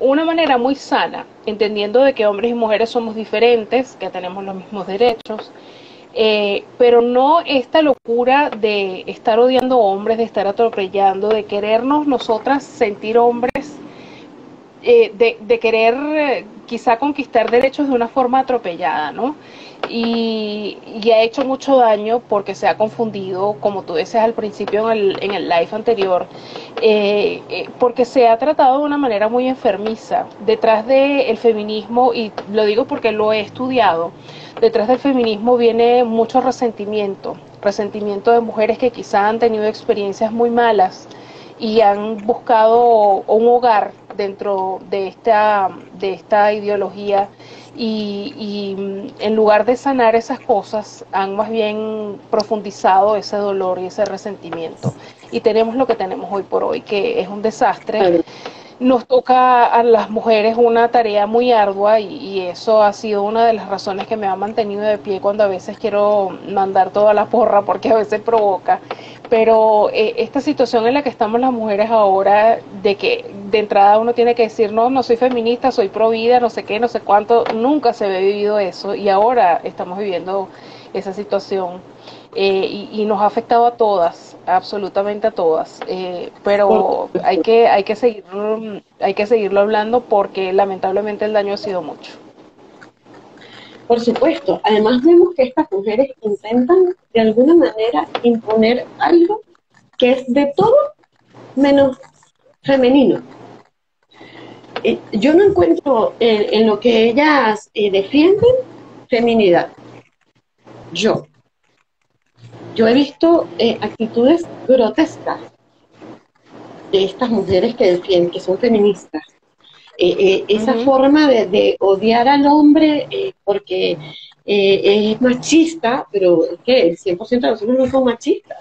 S2: una manera muy sana, entendiendo de que hombres y mujeres somos diferentes, que tenemos los mismos derechos, eh, pero no esta locura de estar odiando hombres, de estar atropellando, de querernos nosotras sentir hombres, eh, de, de, querer quizá conquistar derechos de una forma atropellada, ¿no? Y, ha hecho mucho daño porque se ha confundido, como tú decías al principio en el, en el live anterior, eh, eh, porque se ha tratado de una manera muy enfermiza. Detrás del feminismo, y lo digo porque lo he estudiado, detrás del feminismo viene mucho resentimiento, resentimiento de mujeres que quizá han tenido experiencias muy malas y han buscado un hogar dentro de esta, de esta ideología y, mm, en lugar de sanar esas cosas, han más bien profundizado ese dolor y ese resentimiento. Y tenemos lo que tenemos hoy por hoy, que es un desastre. Nos toca a las mujeres una tarea muy ardua y, y, eso ha sido una de las razones que me ha mantenido de pie cuando a veces quiero mandar toda la porra porque a veces provoca pero eh, esta situación en la que estamos las mujeres ahora, de que de entrada uno tiene que decir, no, no soy feminista, soy pro vida, no sé qué, no sé cuánto, nunca se había vivido eso y ahora estamos viviendo esa situación eh, y, nos ha afectado a todas, absolutamente a todas, eh, pero hay que, hay, que seguir, hay que seguirlo hablando porque lamentablemente el daño ha sido mucho.
S1: Por supuesto, además vemos que estas mujeres intentan de alguna manera imponer algo que es de todo menos femenino. Yo no encuentro en, lo que ellas eh, defienden feminidad. Yo. Yo he visto eh, actitudes grotescas de estas mujeres que defienden, que son feministas eh, eh, esa forma de, odiar al hombre eh, porque es machista, pero ¿qué? El 100% de nosotros no son machistas.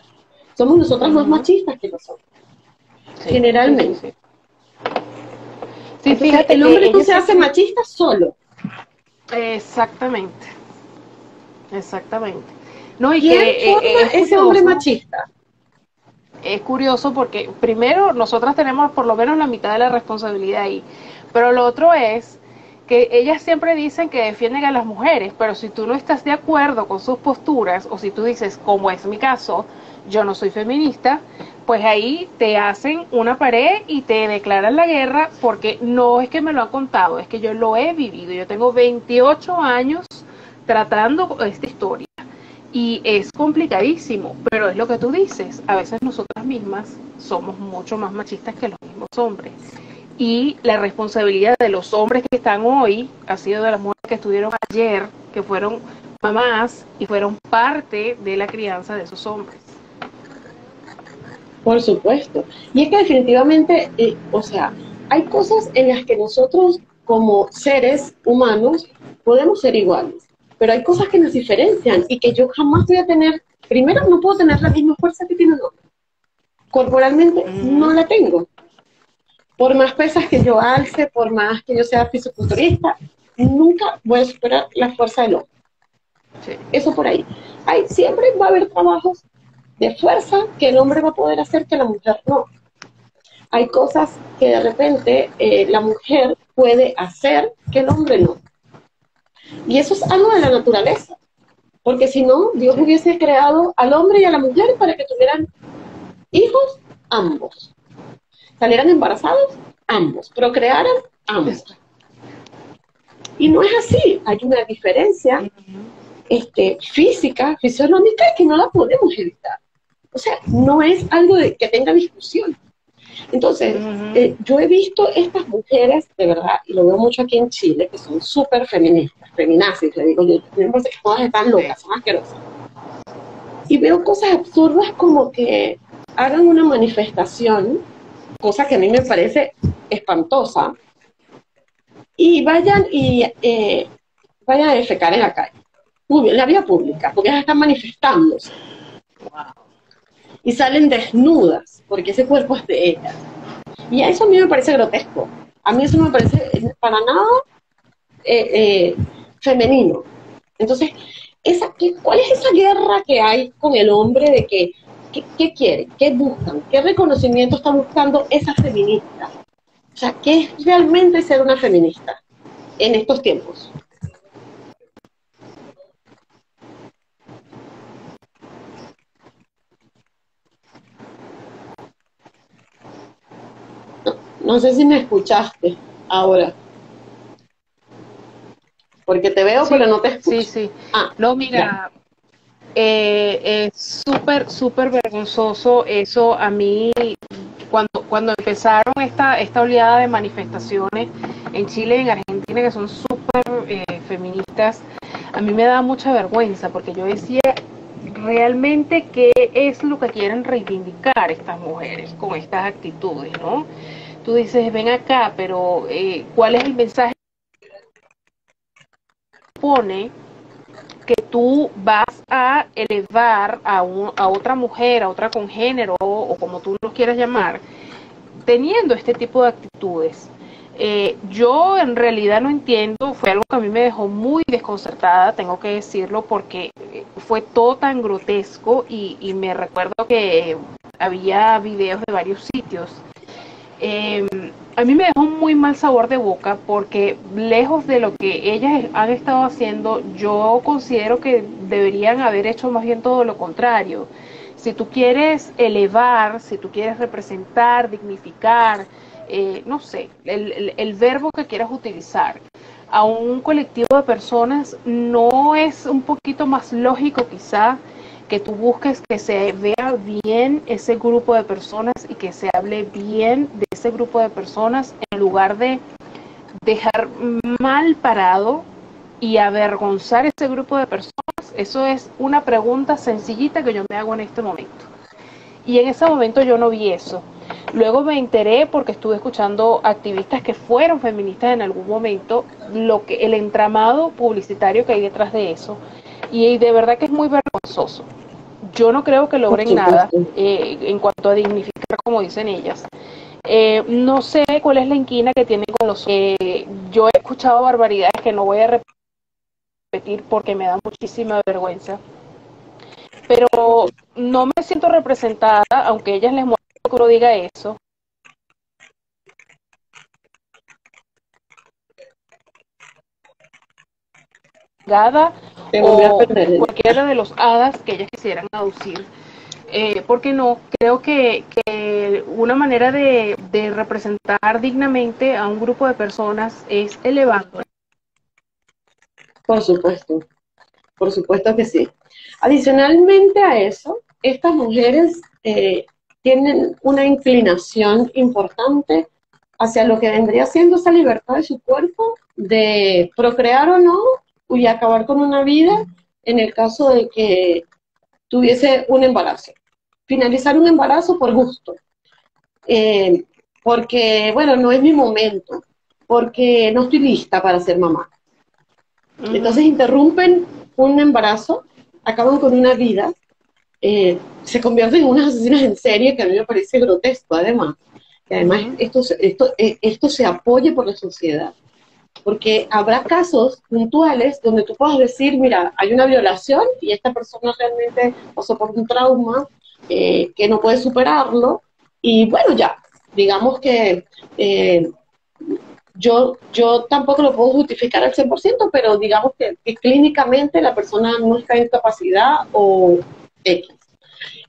S1: Somos nosotras más machistas que nosotros. generalmente. Sí, fíjate el hombre no se hace machista solo.
S2: Exactamente. Exactamente.
S1: No, y que, ese hombre machista?
S2: Es curioso porque primero nosotras tenemos por lo menos la mitad de la responsabilidad ahí. Pero lo otro es que ellas siempre dicen que defienden a las mujeres, pero si tú no estás de acuerdo con sus posturas, o si tú dices, como es mi caso, yo no soy feminista, pues ahí te hacen una pared y te declaran la guerra porque no es que me lo han contado, es que yo lo he vivido. Yo tengo 28 años tratando esta historia y es complicadísimo, pero es lo que tú dices, a veces nosotras mismas somos mucho más machistas que los mismos hombres y la responsabilidad de los hombres que están hoy ha sido de las mujeres que estuvieron ayer, que fueron mamás y fueron parte de la crianza de esos hombres.
S1: Por supuesto. Y es que definitivamente, eh, o sea, hay cosas en las que nosotros como seres humanos podemos ser iguales, pero hay cosas que nos diferencian y que yo jamás voy a tener, primero no puedo tener la misma fuerza que tiene un hombre. Corporalmente no la tengo por más pesas que yo alce, por más que yo sea fisiculturista, nunca voy a superar la fuerza del hombre. Eso por ahí. Hay, siempre va a haber trabajos de fuerza que el hombre va a poder hacer que la mujer no. Hay cosas que de repente eh, la mujer puede hacer que el hombre no. Y eso es algo de la naturaleza. Porque si no, Dios hubiese creado al hombre y a la mujer para que tuvieran hijos ambos salieran embarazados ambos, procrearan ambos. Y no es así, hay una diferencia este, física, fisiológica, que no la podemos evitar. O sea, no es algo de, que tenga discusión. Entonces, eh, yo he visto estas mujeres, de verdad, y lo veo mucho aquí en Chile, que son súper feministas, feminazis, le digo yo, me parece que todas están locas, son asquerosas. Y veo cosas absurdas como que hagan una manifestación cosa que a mí me parece espantosa, y vayan y eh, vayan a defecar en la calle, en la vía pública, porque ellas están manifestándose. Y salen desnudas, porque ese cuerpo es de ellas. Y a eso a mí me parece grotesco. A mí eso no me parece para nada eh, eh, femenino. Entonces, esa, ¿cuál es esa guerra que hay con el hombre de que ¿Qué, quiere? quieren? ¿Qué buscan? ¿Qué reconocimiento está buscando esa feminista? O sea, ¿qué es realmente ser una feminista en estos tiempos? No, sé si me escuchaste ahora. Porque te veo, pero no te
S2: escucho. Sí, sí. Ah, no, mira, eh, es súper, súper vergonzoso eso a mí. Cuando, cuando empezaron esta, esta oleada de manifestaciones en Chile y en Argentina, que son súper eh, feministas, a mí me da mucha vergüenza porque yo decía realmente qué es lo que quieren reivindicar estas mujeres con estas actitudes, ¿no? Tú dices, ven acá, pero eh, ¿cuál es el mensaje? Pone que tú vas a elevar a, a otra mujer, a otra congénero o como tú lo quieras llamar, teniendo este tipo de actitudes. Eh, yo en realidad no entiendo, fue algo que a mí me dejó muy desconcertada, tengo que decirlo, porque fue todo tan grotesco y, y me recuerdo que había videos de varios sitios. Eh, a mí me dejó un muy mal sabor de boca porque lejos de lo que ellas han estado haciendo, yo considero que deberían haber hecho más bien todo lo contrario. Si tú quieres elevar, si tú quieres representar, dignificar, eh, no sé, el, el, verbo que quieras utilizar a un colectivo de personas, no es un poquito más lógico quizá que tú busques que se vea bien ese grupo de personas y que se hable bien de ese grupo de personas en lugar de dejar mal parado y avergonzar ese grupo de personas. Eso es una pregunta sencillita que yo me hago en este momento. Y en ese momento yo no vi eso. Luego me enteré porque estuve escuchando activistas que fueron feministas en algún momento, lo que el entramado publicitario que hay detrás de eso. Y de verdad que es muy vergonzoso. Yo no creo que logren nada eh, en cuanto a dignificar, como dicen ellas. Eh, no sé cuál es la inquina que tienen con los... Eh, yo he escuchado barbaridades que no voy a repetir porque me da muchísima vergüenza pero no me siento representada, aunque ellas les muestre que uno diga eso. Gada o cualquiera de los hadas que ellas quisieran aducir. Eh, porque no, creo que, que una manera de, de, representar dignamente a un grupo de personas es elevando.
S1: Por supuesto, por supuesto que sí. Adicionalmente a eso, estas mujeres eh, tienen una inclinación importante hacia lo que vendría siendo esa libertad de su cuerpo, de procrear o no, y acabar con una vida en el caso de que tuviese un embarazo. Finalizar un embarazo por gusto. Eh, porque, bueno, no es mi momento, porque no estoy lista para ser mamá. Entonces interrumpen un embarazo acaban con una vida, eh, se convierten en unas asesinas en serie que a mí me parece grotesco además. Que además esto, esto, eh, esto se apoye por la sociedad. Porque habrá casos puntuales donde tú puedas decir, mira, hay una violación y esta persona realmente pasó por un trauma eh, que no puede superarlo. Y bueno, ya, digamos que yo, yo tampoco lo puedo justificar al 100%, pero digamos que, clínicamente la persona no está en capacidad o X.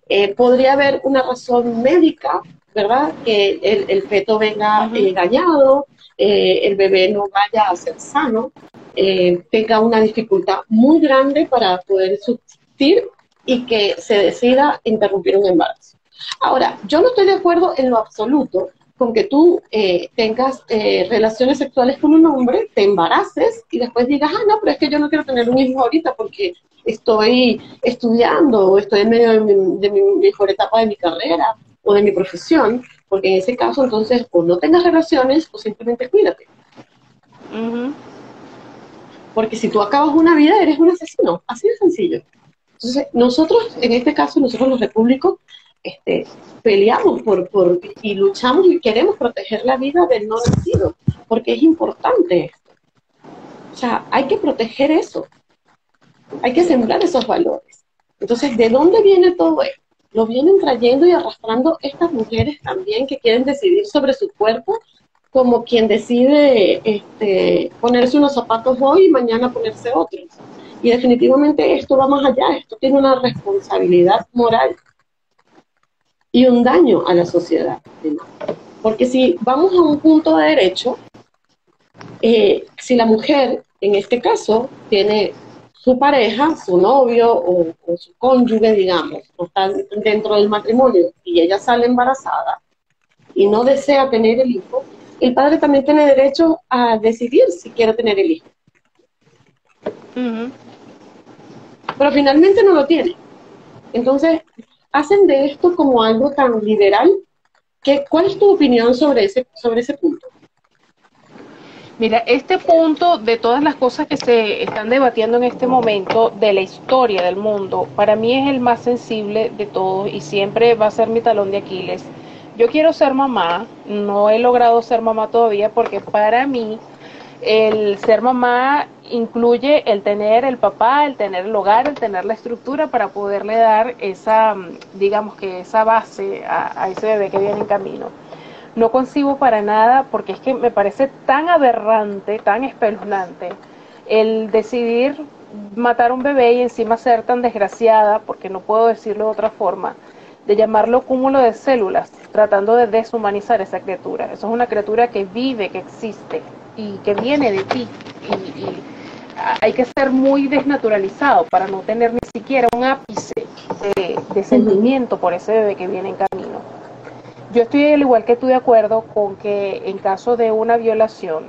S1: Eh, podría haber una razón médica, ¿verdad? Que el, feto venga engañado, eh, el bebé no vaya a ser sano, eh, tenga una dificultad muy grande para poder subsistir y que se decida interrumpir un embarazo. Ahora, yo no estoy de acuerdo en lo absoluto con que tú eh, tengas eh, relaciones sexuales con un hombre, te embaraces y después digas, ah, no, pero es que yo no quiero tener un hijo ahorita porque estoy estudiando o estoy en medio de mi, mejor etapa de mi carrera o de mi profesión, porque en ese caso entonces o no tengas relaciones o simplemente cuídate. Porque si tú acabas una vida, eres un asesino, así de sencillo. Entonces, nosotros, en este caso, nosotros los repúblicos, este, peleamos por, por, y luchamos y queremos proteger la vida del no nacido, porque es importante. O sea, hay que proteger eso. Hay que sembrar esos valores. Entonces, ¿de dónde viene todo esto? Lo vienen trayendo y arrastrando estas mujeres también que quieren decidir sobre su cuerpo, como quien decide este, ponerse unos zapatos hoy y mañana ponerse otros. Y definitivamente esto va más allá, esto tiene una responsabilidad moral y un daño a la sociedad. Porque si vamos a un punto de derecho, eh, si la mujer en este caso, tiene su pareja, su novio o, su cónyuge, digamos, no están dentro del matrimonio y ella sale embarazada y no desea tener el hijo, el padre también tiene derecho a decidir si quiere tener el hijo. Pero finalmente no lo tiene. Entonces, hacen de esto como algo tan liberal. Que, ¿Cuál es tu opinión sobre ese, sobre ese punto?
S2: Mira, este punto de todas las cosas que se están debatiendo en este momento de la historia del mundo, para mí es el más sensible de todos y siempre va a ser mi talón de Aquiles. Yo quiero ser mamá, no he logrado ser mamá todavía porque para mí el ser mamá incluye el tener el papá, el tener el hogar, el tener la estructura para poderle dar esa, digamos que esa base a, a ese bebé que viene en camino no concibo para nada porque es que me parece tan aberrante, tan espeluznante el decidir matar a un bebé y encima ser tan desgraciada, porque no puedo decirlo de otra forma, de llamarlo cúmulo de células, tratando de deshumanizar esa criatura. Eso es una criatura que vive, que existe y que viene de ti. Y, hay que ser muy desnaturalizado para no tener ni siquiera un ápice de, de sentimiento por ese bebé que viene en camino. Yo estoy al igual que tú de acuerdo con que en caso de una violación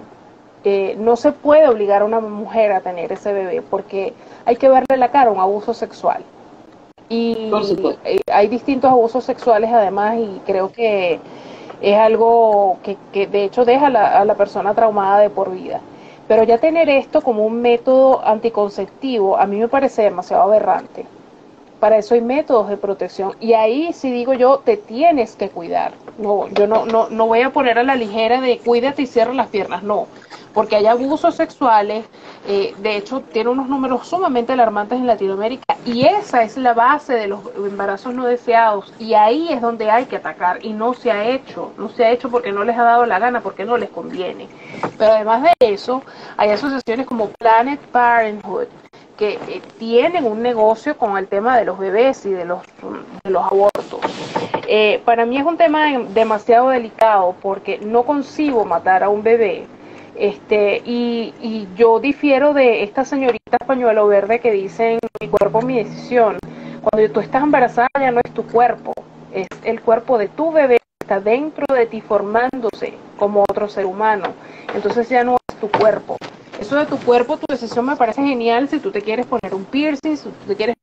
S2: eh, no se puede obligar a una mujer a tener ese bebé porque hay que verle la cara a un abuso sexual. Y eh, hay distintos abusos sexuales además y creo que es algo que, que de hecho deja a la persona traumada de por vida. Pero ya tener esto como un método anticonceptivo a mí me parece demasiado aberrante. Para eso hay métodos de protección. Y ahí si digo yo, te tienes que cuidar. No, yo no, no, no voy a poner a la ligera de cuídate y cierra las piernas, no. Porque hay abusos sexuales, eh, de hecho tiene unos números sumamente alarmantes en Latinoamérica y esa es la base de los embarazos no deseados y ahí es donde hay que atacar y no se ha hecho, no se ha hecho porque no les ha dado la gana, porque no les conviene. Pero además de eso, hay asociaciones como Planet Parenthood, que eh, tienen un negocio con el tema de los bebés y de los, de los abortos. Eh, para mí es un tema demasiado delicado porque no consigo matar a un bebé. Este, y, y yo difiero de esta señorita pañuelo verde que dicen mi cuerpo, mi decisión. Cuando tú estás embarazada ya no es tu cuerpo, es el cuerpo de tu bebé que está dentro de ti formándose como otro ser humano. Entonces ya no es tu cuerpo. Eso de tu cuerpo, tu decisión me parece genial si tú te quieres poner un piercing, si tú te quieres...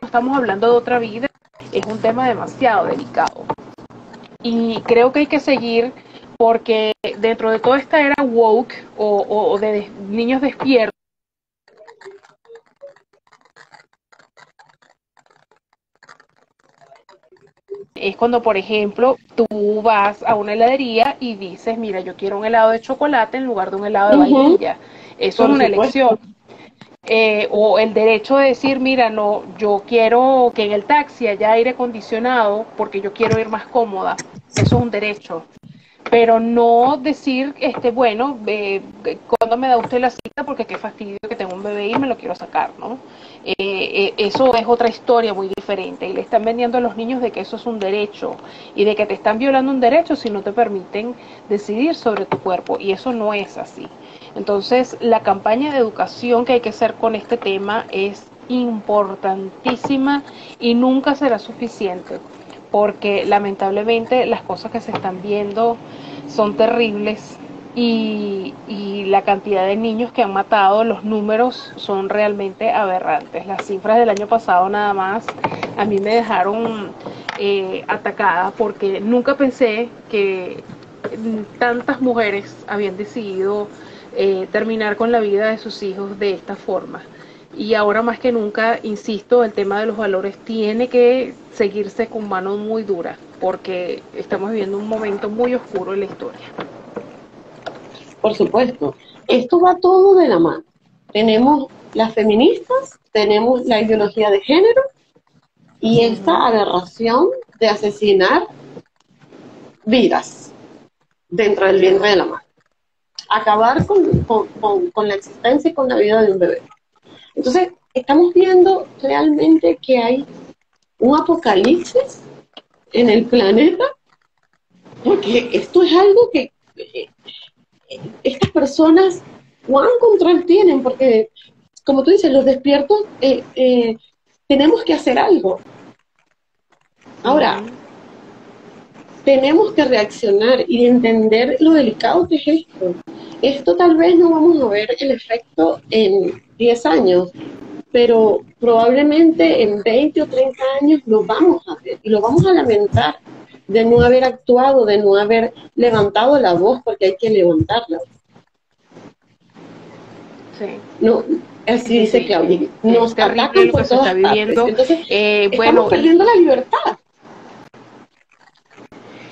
S2: Estamos hablando de otra vida, es un tema demasiado delicado. Y creo que hay que seguir porque dentro de toda esta era woke o, o de niños despiertos, es cuando, por ejemplo, tú vas a una heladería y dices, mira, yo quiero un helado de chocolate en lugar de un helado de vainilla. Eso es una elección. Eh, o el derecho de decir, mira, no, yo quiero que en el taxi haya aire acondicionado porque yo quiero ir más cómoda. Eso es un derecho pero no decir, este, bueno, eh, ¿cuándo me da usted la cita? Porque qué fastidio que tengo un bebé y me lo quiero sacar, ¿no? Eh, eh, eso es otra historia muy diferente y le están vendiendo a los niños de que eso es un derecho y de que te están violando un derecho si no te permiten decidir sobre tu cuerpo y eso no es así. Entonces, la campaña de educación que hay que hacer con este tema es importantísima y nunca será suficiente porque lamentablemente las cosas que se están viendo son terribles y, la cantidad de niños que han matado, los números son realmente aberrantes. Las cifras del año pasado nada más a mí me dejaron eh, atacada porque nunca pensé que tantas mujeres habían decidido eh, terminar con la vida de sus hijos de esta forma y ahora más que nunca, insisto, el tema de los valores tiene que seguirse con manos muy duras, porque estamos viviendo un momento muy oscuro en la historia.
S1: Por supuesto, esto va todo de la mano. Tenemos las feministas, tenemos la ideología de género y esta aberración de asesinar vidas dentro del vientre de la madre. Acabar con, con la existencia y con la vida de un bebé. Entonces, estamos viendo realmente que hay un apocalipsis en el planeta, porque esto es algo que eh, estas personas, ¿cuán control tienen? Porque, como tú dices, los despiertos eh, tenemos que hacer algo. Ahora, tenemos que reaccionar y entender lo delicado que es esto. Esto tal vez no vamos a ver el efecto en 10 años, pero probablemente en 20 o 30 años lo vamos a ver y lo vamos a lamentar de no haber actuado, de no haber levantado la voz, porque hay que levantarla. Sí. No, así dice Claudia. Nos atacan por todas viviendo. Entonces, eh, estamos perdiendo la libertad.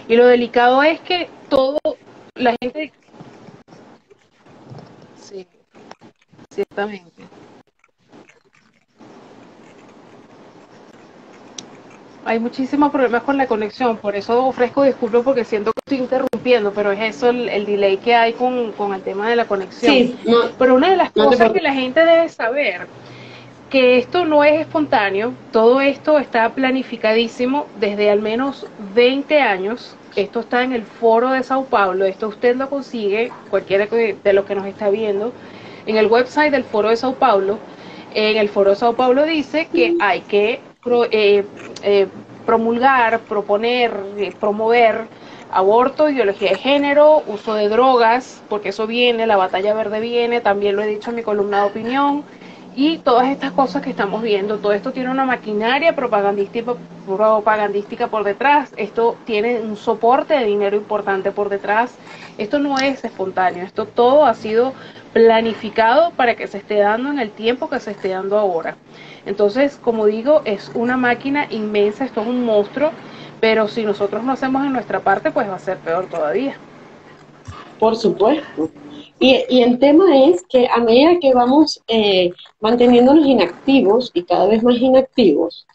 S2: Y lo delicado es que todo, la gente... Sí, ciertamente. Hay muchísimos problemas con la conexión, por eso ofrezco disculpas porque siento que estoy interrumpiendo, pero es eso el, delay que hay con, el tema de la conexión. Sí, pero una de las cosas que la gente debe saber que esto no es espontáneo, todo esto está planificadísimo desde al menos 20 años. Esto está en el foro de Sao Paulo, esto usted lo consigue, cualquiera de los que nos está viendo, en el website del foro de Sao Paulo. En el foro de Sao Paulo dice que hay que eh, eh, promulgar, proponer, eh, promover aborto, ideología de género, uso de drogas, porque eso viene, la batalla verde viene, también lo he dicho en mi columna de opinión y todas estas cosas que estamos viendo, todo esto tiene una maquinaria propagandística, propagandística por detrás, esto tiene un soporte de dinero importante por detrás, esto no es espontáneo, esto todo ha sido planificado para que se esté dando en el tiempo que se esté dando ahora. Entonces, como digo, es una máquina inmensa, esto es un monstruo, pero si nosotros no hacemos en nuestra parte, pues va a ser peor todavía.
S1: Por supuesto. Y, el tema es que a medida que vamos eh, manteniéndonos inactivos y cada vez más inactivos,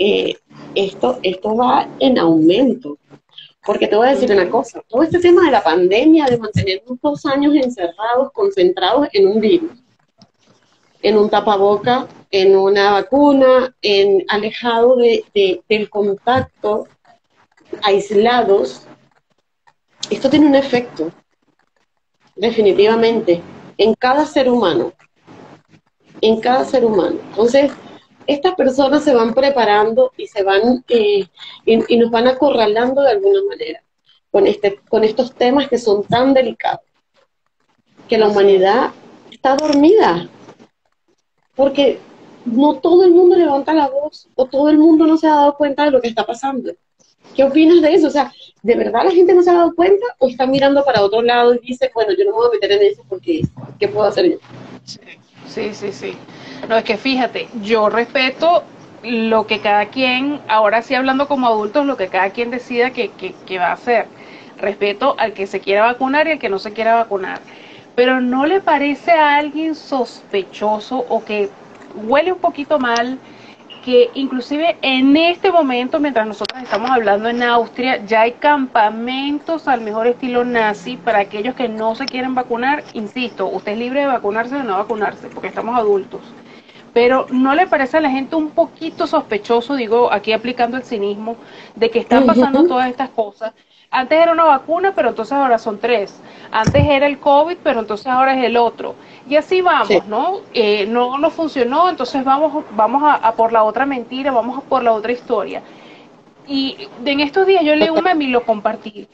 S1: eh, esto, esto va en aumento. Porque te voy a decir una cosa, todo este tema de la pandemia, de mantenernos dos años encerrados, concentrados en un virus, en un tapaboca, en una vacuna, en alejado de, del contacto, aislados, esto tiene un efecto definitivamente, en cada ser humano, en cada ser humano. Entonces, estas personas se van preparando y se van eh, y, nos van acorralando de alguna manera con este con estos temas que son tan delicados que la humanidad está dormida porque no todo el mundo levanta la voz o todo el mundo no se ha dado cuenta de lo que está pasando ¿Qué opinas de eso? O sea, ¿de verdad la gente no se ha dado cuenta o está mirando para otro lado y dice, bueno, yo no me voy a meter en eso porque ¿qué puedo hacer yo?
S2: Sí, sí, sí. No, es que fíjate, yo respeto lo que cada quien, ahora sí hablando como adultos, lo que cada quien decida que, que va a hacer. Respeto al que se quiera vacunar y al que no se quiera vacunar. Pero ¿no le parece a alguien sospechoso o que huele un poquito mal? que inclusive en este momento, mientras nosotros estamos hablando en Austria, ya hay campamentos al mejor estilo nazi para aquellos que no se quieren vacunar. Insisto, usted es libre de vacunarse o no vacunarse, porque estamos adultos. Pero ¿no le parece a la gente un poquito sospechoso, digo, aquí aplicando el cinismo, de que están pasando todas estas cosas? Antes era una vacuna, pero entonces ahora son tres. Antes era el COVID, pero entonces ahora es el otro y así vamos, ¿no? Eh, no nos funcionó, entonces vamos, vamos a, por la otra mentira, vamos a por la otra historia. Y en estos días yo leí un meme y lo compartí.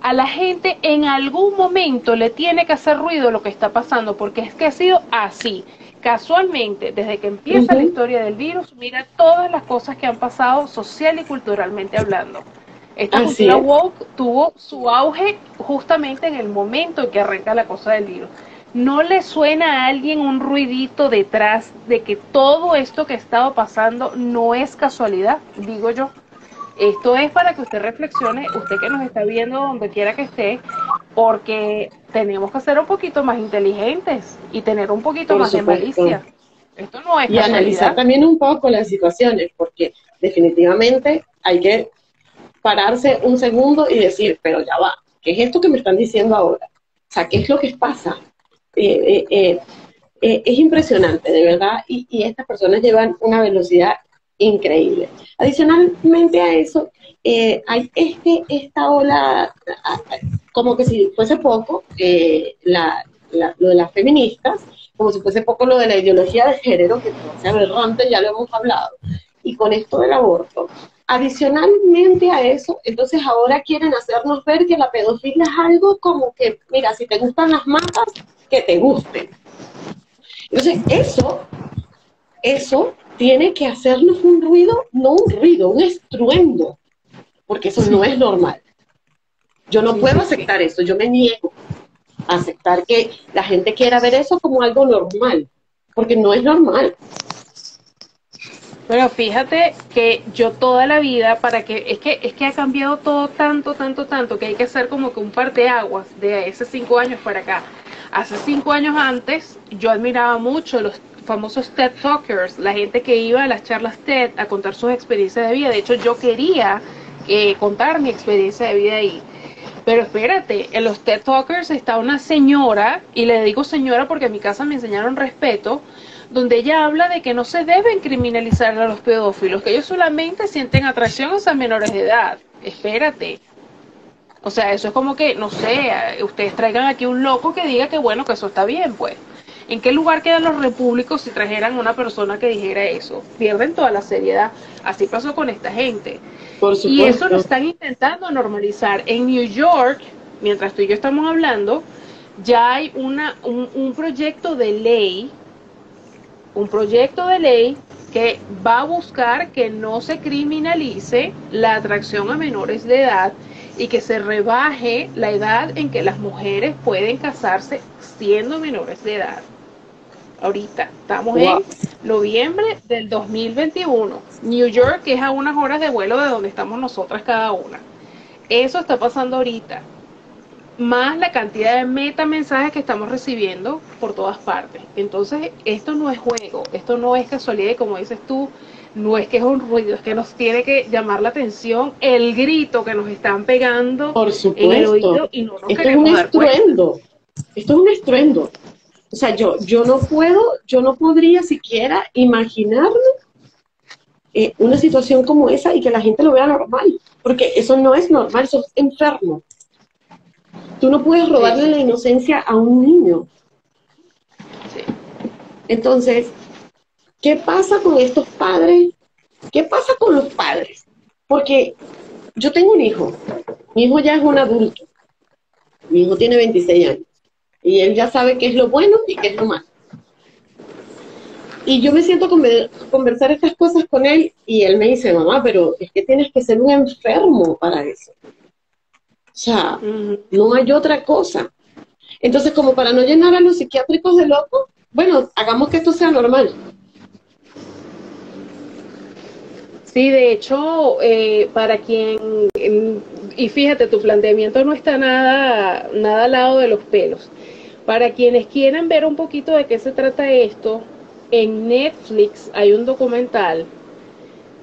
S2: A la gente en algún momento le tiene que hacer ruido lo que está pasando, porque es que ha sido así. Casualmente, desde que empieza la historia del virus, mira todas las cosas que han pasado social y culturalmente hablando. Esta cultura woke tuvo su auge justamente en el momento en que arranca la cosa del virus. ¿No le suena a alguien un ruidito detrás de que todo esto que ha estado pasando no es casualidad? Digo yo. Esto es para que usted reflexione, usted que nos está viendo donde quiera que esté, porque tenemos que ser un poquito más inteligentes y tener un poquito más de malicia.
S1: Esto no es y analizar también un poco las situaciones, porque definitivamente hay que pararse un segundo y decir, pero ya va, ¿qué es esto que me están diciendo ahora? O sea, ¿qué es lo que pasa? Eh, eh, eh, es impresionante, de verdad, y, estas personas llevan una velocidad increíble. Adicionalmente a eso, eh, hay este, esta ola, como que si fuese poco, eh, lo de las feministas, como si fuese poco lo de la ideología de género, que es aberrante, ya lo hemos hablado, y con esto del aborto. Adicionalmente a eso, entonces ahora quieren hacernos ver que la pedofilia es algo como que, mira, si te gustan las matas, que te gusten. Entonces, eso, eso tiene que hacernos un ruido, no un ruido, un estruendo, porque eso no es normal. Yo no puedo aceptar eso, yo me niego a aceptar que la gente quiera ver eso como algo normal, porque no es normal.
S2: Pero fíjate que yo toda la vida, para que, es que, es que ha cambiado todo tanto, tanto, tanto, que hay que hacer como que un par de aguas de esos cinco años para acá. Hace cinco años antes, yo admiraba mucho los famosos TED Talkers, la gente que iba a las charlas TED a contar sus experiencias de vida. De hecho, yo quería eh, contar mi experiencia de vida ahí. Pero espérate, en los TED Talkers está una señora, y le digo señora porque en mi casa me enseñaron respeto, donde ella habla de que no se deben criminalizar a los pedófilos, que ellos solamente sienten atracción a menores de edad. Espérate. O sea, eso es como que, no sé, ustedes traigan aquí un loco que diga que bueno, que eso está bien, pues. ¿En qué lugar quedan los repúblicos si trajeran una persona que dijera eso? Pierden toda la seriedad. Así pasó con esta gente. y eso lo están intentando normalizar. En New York, mientras tú y yo estamos hablando, ya hay una, un, un proyecto de ley, un proyecto de ley que va a buscar que no se criminalice la atracción a menores de edad y que se rebaje la edad en que las mujeres pueden casarse siendo menores de edad ahorita. Estamos en noviembre del 2021. New York es a unas horas de vuelo de donde estamos nosotras cada una. Eso está pasando ahorita. Más la cantidad de metamensajes que estamos recibiendo por todas partes. Entonces, esto no es juego, esto no es casualidad y como dices tú, no es que es un ruido, es que nos tiene que llamar la atención el grito que nos están pegando
S1: por supuesto. en el oído y no nos esto es un estruendo. Esto es un estruendo. O sea, yo, yo no puedo, yo no podría siquiera imaginarme eh, una situación como esa y que la gente lo vea normal, porque eso no es normal, eso es enfermo. Tú no puedes robarle la inocencia a un niño. Entonces, ¿qué pasa con estos padres? ¿Qué pasa con los padres? Porque yo tengo un hijo, mi hijo ya es un adulto, mi hijo tiene 26 años. Y él ya sabe qué es lo bueno y qué es lo malo. Y yo me siento a conversar estas cosas con él y él me dice, mamá, pero es que tienes que ser un enfermo para eso. O sea, no hay otra cosa. Entonces, como para no llenar a los psiquiátricos de locos, bueno, hagamos que esto sea normal.
S2: Sí, de hecho, eh, para quien, y fíjate, tu planteamiento no está nada, nada al lado de los pelos. Para quienes quieran ver un poquito de qué se trata esto, en Netflix hay un documental.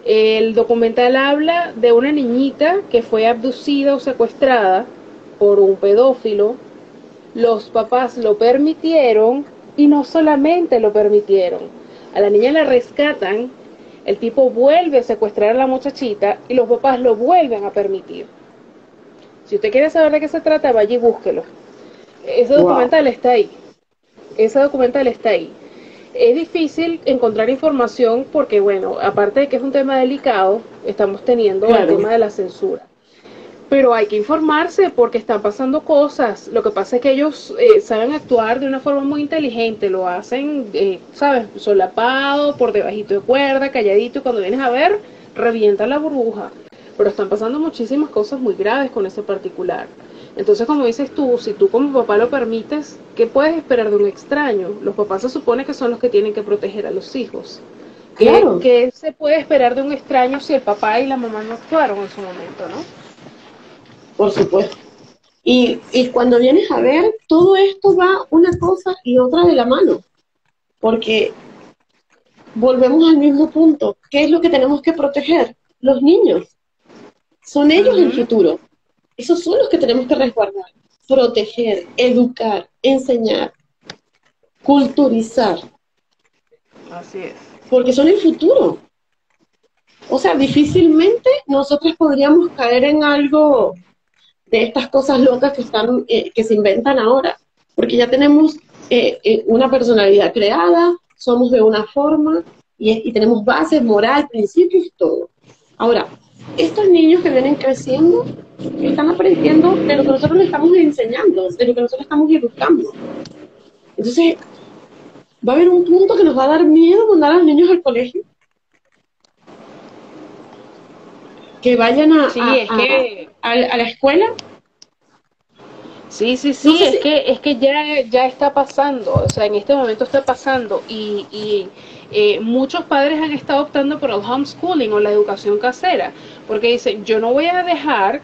S2: El documental habla de una niñita que fue abducida o secuestrada por un pedófilo. Los papás lo permitieron y no solamente lo permitieron. A la niña la rescatan, el tipo vuelve a secuestrar a la muchachita y los papás lo vuelven a permitir. Si usted quiere saber de qué se trata, vaya y búsquelo. Ese documental está ahí. Ese documental está ahí. Es difícil encontrar información porque, bueno, aparte de que es un tema delicado, estamos teniendo el tema de la censura. Pero hay que informarse porque están pasando cosas. Lo que pasa es que ellos eh, saben actuar de una forma muy inteligente. Lo hacen, eh, ¿sabes? Solapado, por debajito de cuerda, calladito. Y cuando vienes a ver, revienta la burbuja. Pero están pasando muchísimas cosas muy graves con ese particular. Entonces, como dices tú, si tú como papá lo permites, ¿qué puedes esperar de un extraño? Los papás se supone que son los que tienen que proteger a los hijos. ¿Qué, se puede esperar de un extraño si el papá y la mamá no actuaron en su momento, no?
S1: Por supuesto. Y, y cuando vienes a ver, todo esto va una cosa y otra de la mano. Porque volvemos al mismo punto. ¿Qué es lo que tenemos que proteger? Los niños. Son ellos el futuro. Esos son los que tenemos que resguardar, proteger, educar, enseñar, culturizar.
S2: Así es.
S1: Porque son el futuro. O sea, difícilmente nosotros podríamos caer en algo de estas cosas locas que están, eh, que se inventan ahora, porque ya tenemos eh, eh, una personalidad creada, somos de una forma y, y tenemos bases, moral, principios, todo. Ahora, estos niños que vienen creciendo están aprendiendo de lo que nosotros les estamos enseñando, de lo que nosotros estamos educando. Entonces, va a haber un punto que nos va a dar miedo mandar a los niños al colegio. Que vayan a, a, la escuela.
S2: Sí, sí, sí, es, que, es que ya, ya está pasando, o sea, en este momento está pasando y, y eh, muchos padres han estado optando por el homeschooling o la educación casera, porque dicen, yo no voy a dejar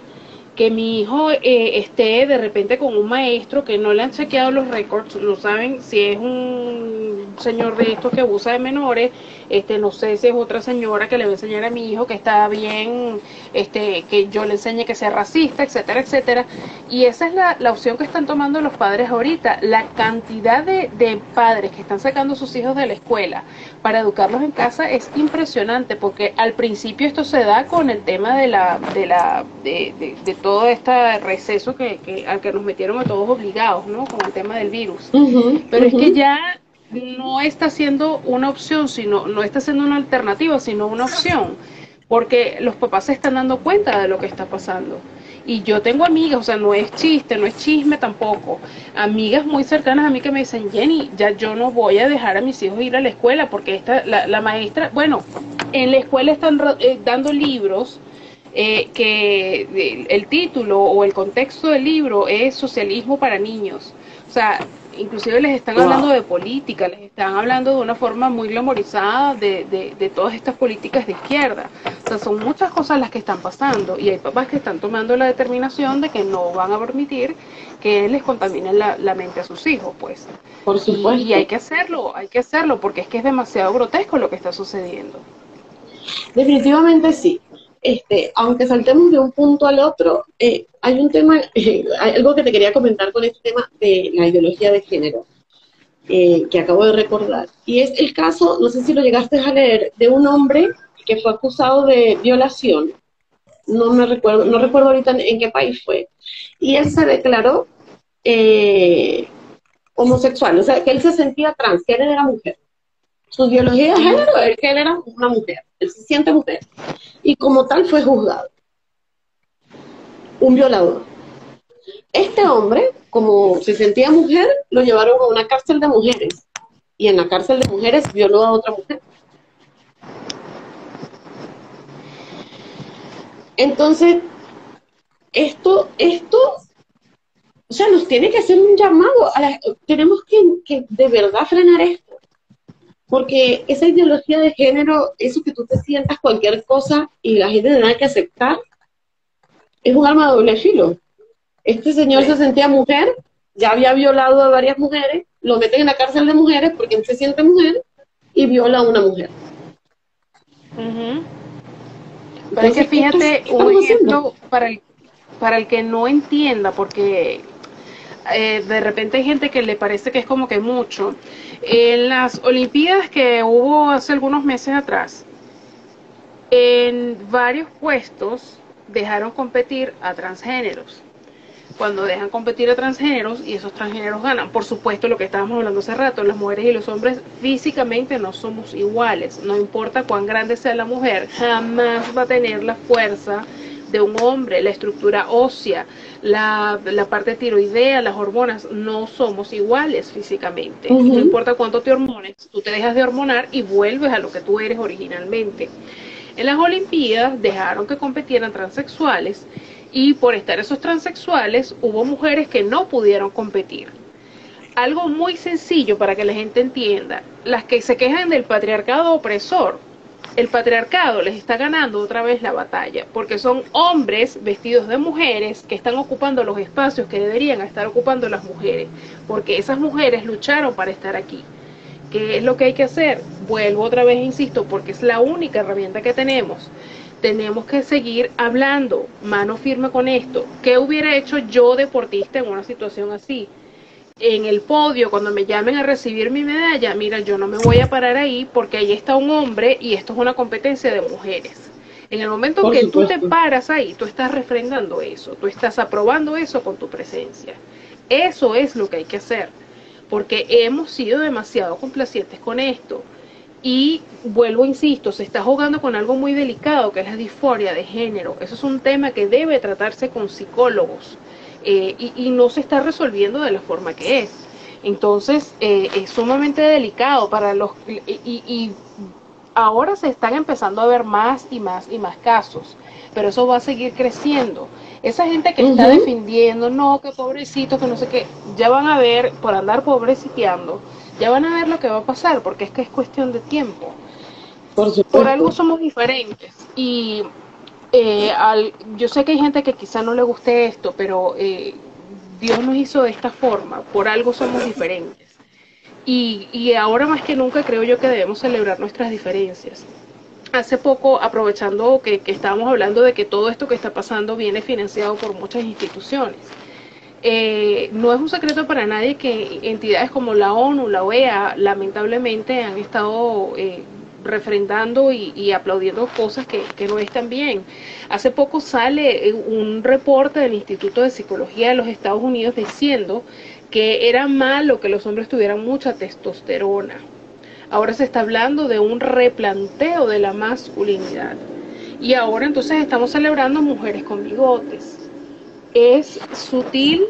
S2: que mi hijo eh, esté de repente con un maestro que no le han chequeado los récords, no saben si es un señor de estos que abusa de menores, este, no sé si es otra señora que le va a enseñar a mi hijo que está bien, este, que yo le enseñe que sea racista, etcétera, etcétera. Y esa es la, la opción que están tomando los padres ahorita. La cantidad de, de padres que están sacando a sus hijos de la escuela para educarlos en casa es impresionante, porque al principio esto se da con el tema de la, de la, de, de, de todo este receso que, que, al que nos metieron a todos obligados, ¿no? Con el tema del virus. Pero es que ya no está siendo una opción, sino, no está siendo una alternativa, sino una opción, porque los papás se están dando cuenta de lo que está pasando. Y yo tengo amigas, o sea, no es chiste, no es chisme tampoco. Amigas muy cercanas a mí que me dicen, Jenny, ya yo no voy a dejar a mis hijos ir a la escuela porque esta, la, la maestra, bueno, en la escuela están eh, dando libros eh, que el título o el contexto del libro es socialismo para niños. O sea, inclusive les están hablando de política, les están hablando de una forma muy glamorizada de, de, de, todas estas políticas de izquierda. O sea, son muchas cosas las que están pasando y hay papás que están tomando la determinación de que no van a permitir que les contaminen la, la mente a sus hijos, pues.
S1: Por supuesto.
S2: Y, y hay que hacerlo, hay que hacerlo porque es que es demasiado grotesco lo que está sucediendo.
S1: Definitivamente sí este, aunque saltemos de un punto al otro, eh, hay un tema, eh, algo que te quería comentar con este tema de la ideología de género, eh, que acabo de recordar. Y es el caso, no sé si lo llegaste a leer, de un hombre que fue acusado de violación. No me recuerdo, no recuerdo ahorita en, qué país fue. Y él se declaró homosexual, o sea, que él se sentía trans, que él era mujer. Su biología de género es que él era una mujer, él se siente mujer. Y como tal fue juzgado. Un violador. Este hombre, como se sentía mujer, lo llevaron a una cárcel de mujeres. Y en la cárcel de mujeres violó a otra mujer. Entonces, esto, esto, o sea, nos tiene que hacer un llamado. Tenemos que de verdad frenar esto porque esa ideología de género, eso que tú te sientas cualquier cosa y la gente tiene que aceptar, es un arma de doble filo. Este señor se sentía mujer, ya había violado a varias mujeres, lo meten en la cárcel de mujeres porque él se siente mujer y viola a una mujer.
S2: Uh -huh. Pero es que fíjate, un ejemplo para el, para el que no entienda, porque eh, de repente hay gente que le parece que es como que mucho. En las Olimpiadas que hubo hace algunos meses atrás, en varios puestos dejaron competir a transgéneros. Cuando dejan competir a transgéneros y esos transgéneros ganan, por supuesto lo que estábamos hablando hace rato, las mujeres y los hombres físicamente no somos iguales, no importa cuán grande sea la mujer, jamás va a tener la fuerza de un hombre, la estructura ósea, la, la parte tiroidea, las hormonas, no somos iguales físicamente. Uh -huh. No importa cuánto te hormones, tú te dejas de hormonar y vuelves a lo que tú eres originalmente. En las Olimpiadas dejaron que competieran transexuales y por estar esos transexuales hubo mujeres que no pudieron competir. Algo muy sencillo para que la gente entienda, las que se quejan del patriarcado opresor, el patriarcado les está ganando otra vez la batalla, porque son hombres vestidos de mujeres que están ocupando los espacios que deberían estar ocupando las mujeres, porque esas mujeres lucharon para estar aquí. ¿Qué es lo que hay que hacer? Vuelvo otra vez, insisto, porque es la única herramienta que tenemos. Tenemos que seguir hablando, mano firme con esto. ¿Qué hubiera hecho yo deportista en una situación así? En el podio, cuando me llamen a recibir mi medalla, mira, yo no me voy a parar ahí porque ahí está un hombre y esto es una competencia de mujeres. En el momento que tú te paras ahí, tú estás refrendando eso, tú estás aprobando eso con tu presencia. Eso es lo que hay que hacer, porque hemos sido demasiado complacientes con esto. Y vuelvo, insisto, se está jugando con algo muy delicado, que es la disforia de género. Eso es un tema que debe tratarse con psicólogos eh, y, no se está resolviendo de la forma que es. Entonces, eh, es sumamente delicado para los... y ahora se están empezando a ver más y más y más casos, pero eso va a seguir creciendo. Esa gente que está defendiendo, no, que pobrecito, que no sé qué, ya van a ver, por andar pobreciteando, ya van a ver lo que va a pasar, porque es que es cuestión de tiempo. Por, algo somos diferentes. Y eh, al, yo sé que hay gente que quizá no le guste esto, pero eh, Dios nos hizo de esta forma, por algo somos diferentes. Y, ahora más que nunca creo yo que debemos celebrar nuestras diferencias. Hace poco, aprovechando que, que estábamos hablando de que todo esto que está pasando viene financiado por muchas instituciones, eh, no es un secreto para nadie que entidades como la ONU, la OEA, lamentablemente han estado eh, refrendando y, aplaudiendo cosas que, que, no están bien. Hace poco sale un reporte del Instituto de Psicología de los Estados Unidos diciendo que era malo que los hombres tuvieran mucha testosterona. Ahora se está hablando de un replanteo de la masculinidad. Y ahora entonces estamos celebrando mujeres con bigotes. Es sutil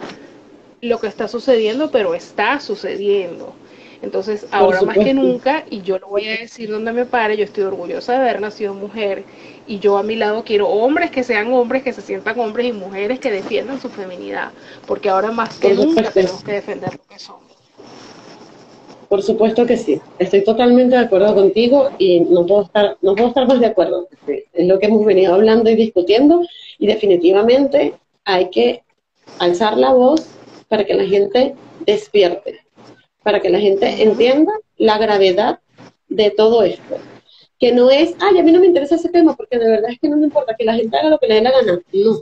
S2: lo que está sucediendo, pero está sucediendo. Entonces, ahora más que nunca, y yo lo voy a decir donde me pare, yo estoy orgullosa de haber nacido mujer y yo a mi lado quiero hombres que sean hombres, que se sientan hombres y mujeres que defiendan su feminidad, porque ahora más que nunca tenemos que defender lo que somos.
S1: Por supuesto que sí, estoy totalmente de acuerdo contigo y no puedo estar, no puedo estar más de acuerdo. Es lo que hemos venido hablando y discutiendo y definitivamente hay que alzar la voz para que la gente despierte, para que la gente entienda la gravedad de todo esto que no es, ay, a mí no me interesa ese tema porque de verdad es que no me importa que la gente haga lo que le dé la gana. No.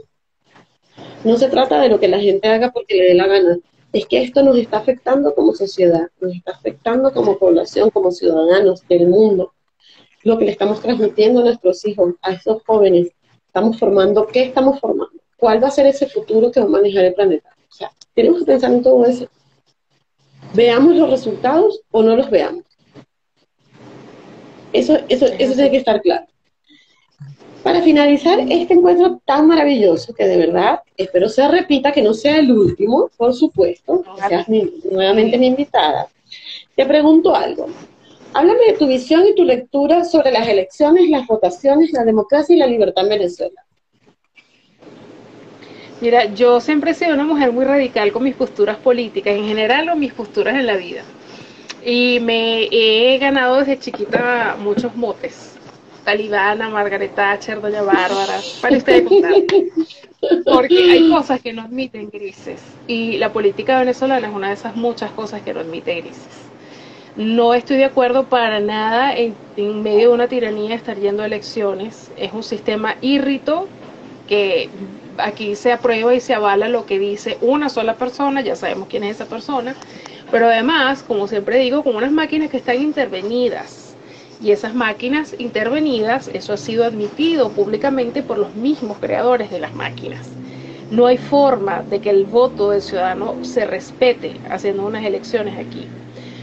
S1: No se trata de lo que la gente haga porque le dé la gana. Es que esto nos está afectando como sociedad, nos está afectando como población, como ciudadanos del mundo. Lo que le estamos transmitiendo a nuestros hijos, a esos jóvenes, estamos formando, ¿qué estamos formando? ¿Cuál va a ser ese futuro que va a manejar el planeta? O sea, tenemos que pensar en todo eso. Veamos los resultados o no los veamos. Eso, eso, eso tiene que estar claro. Para finalizar este encuentro tan maravilloso, que de verdad espero se repita, que no sea el último, por supuesto, seas nuevamente mi invitada, te pregunto algo. Háblame de tu visión y tu lectura sobre las elecciones, las votaciones, la democracia y la libertad en Venezuela.
S2: Mira, yo siempre he sido una mujer muy radical con mis posturas políticas, en general o mis posturas en la vida. Y me he ganado desde chiquita muchos motes. Talibana, Margaret Thatcher, Doña Bárbara, para ustedes Porque hay cosas que no admiten grises. Y la política venezolana es una de esas muchas cosas que no admite grises. No estoy de acuerdo para nada en, en medio de una tiranía estar yendo a elecciones. Es un sistema irrito que aquí se aprueba y se avala lo que dice una sola persona, ya sabemos quién es esa persona, pero además, como siempre digo, con unas máquinas que están intervenidas. Y esas máquinas intervenidas, eso ha sido admitido públicamente por los mismos creadores de las máquinas. No hay forma de que el voto del ciudadano se respete haciendo unas elecciones aquí.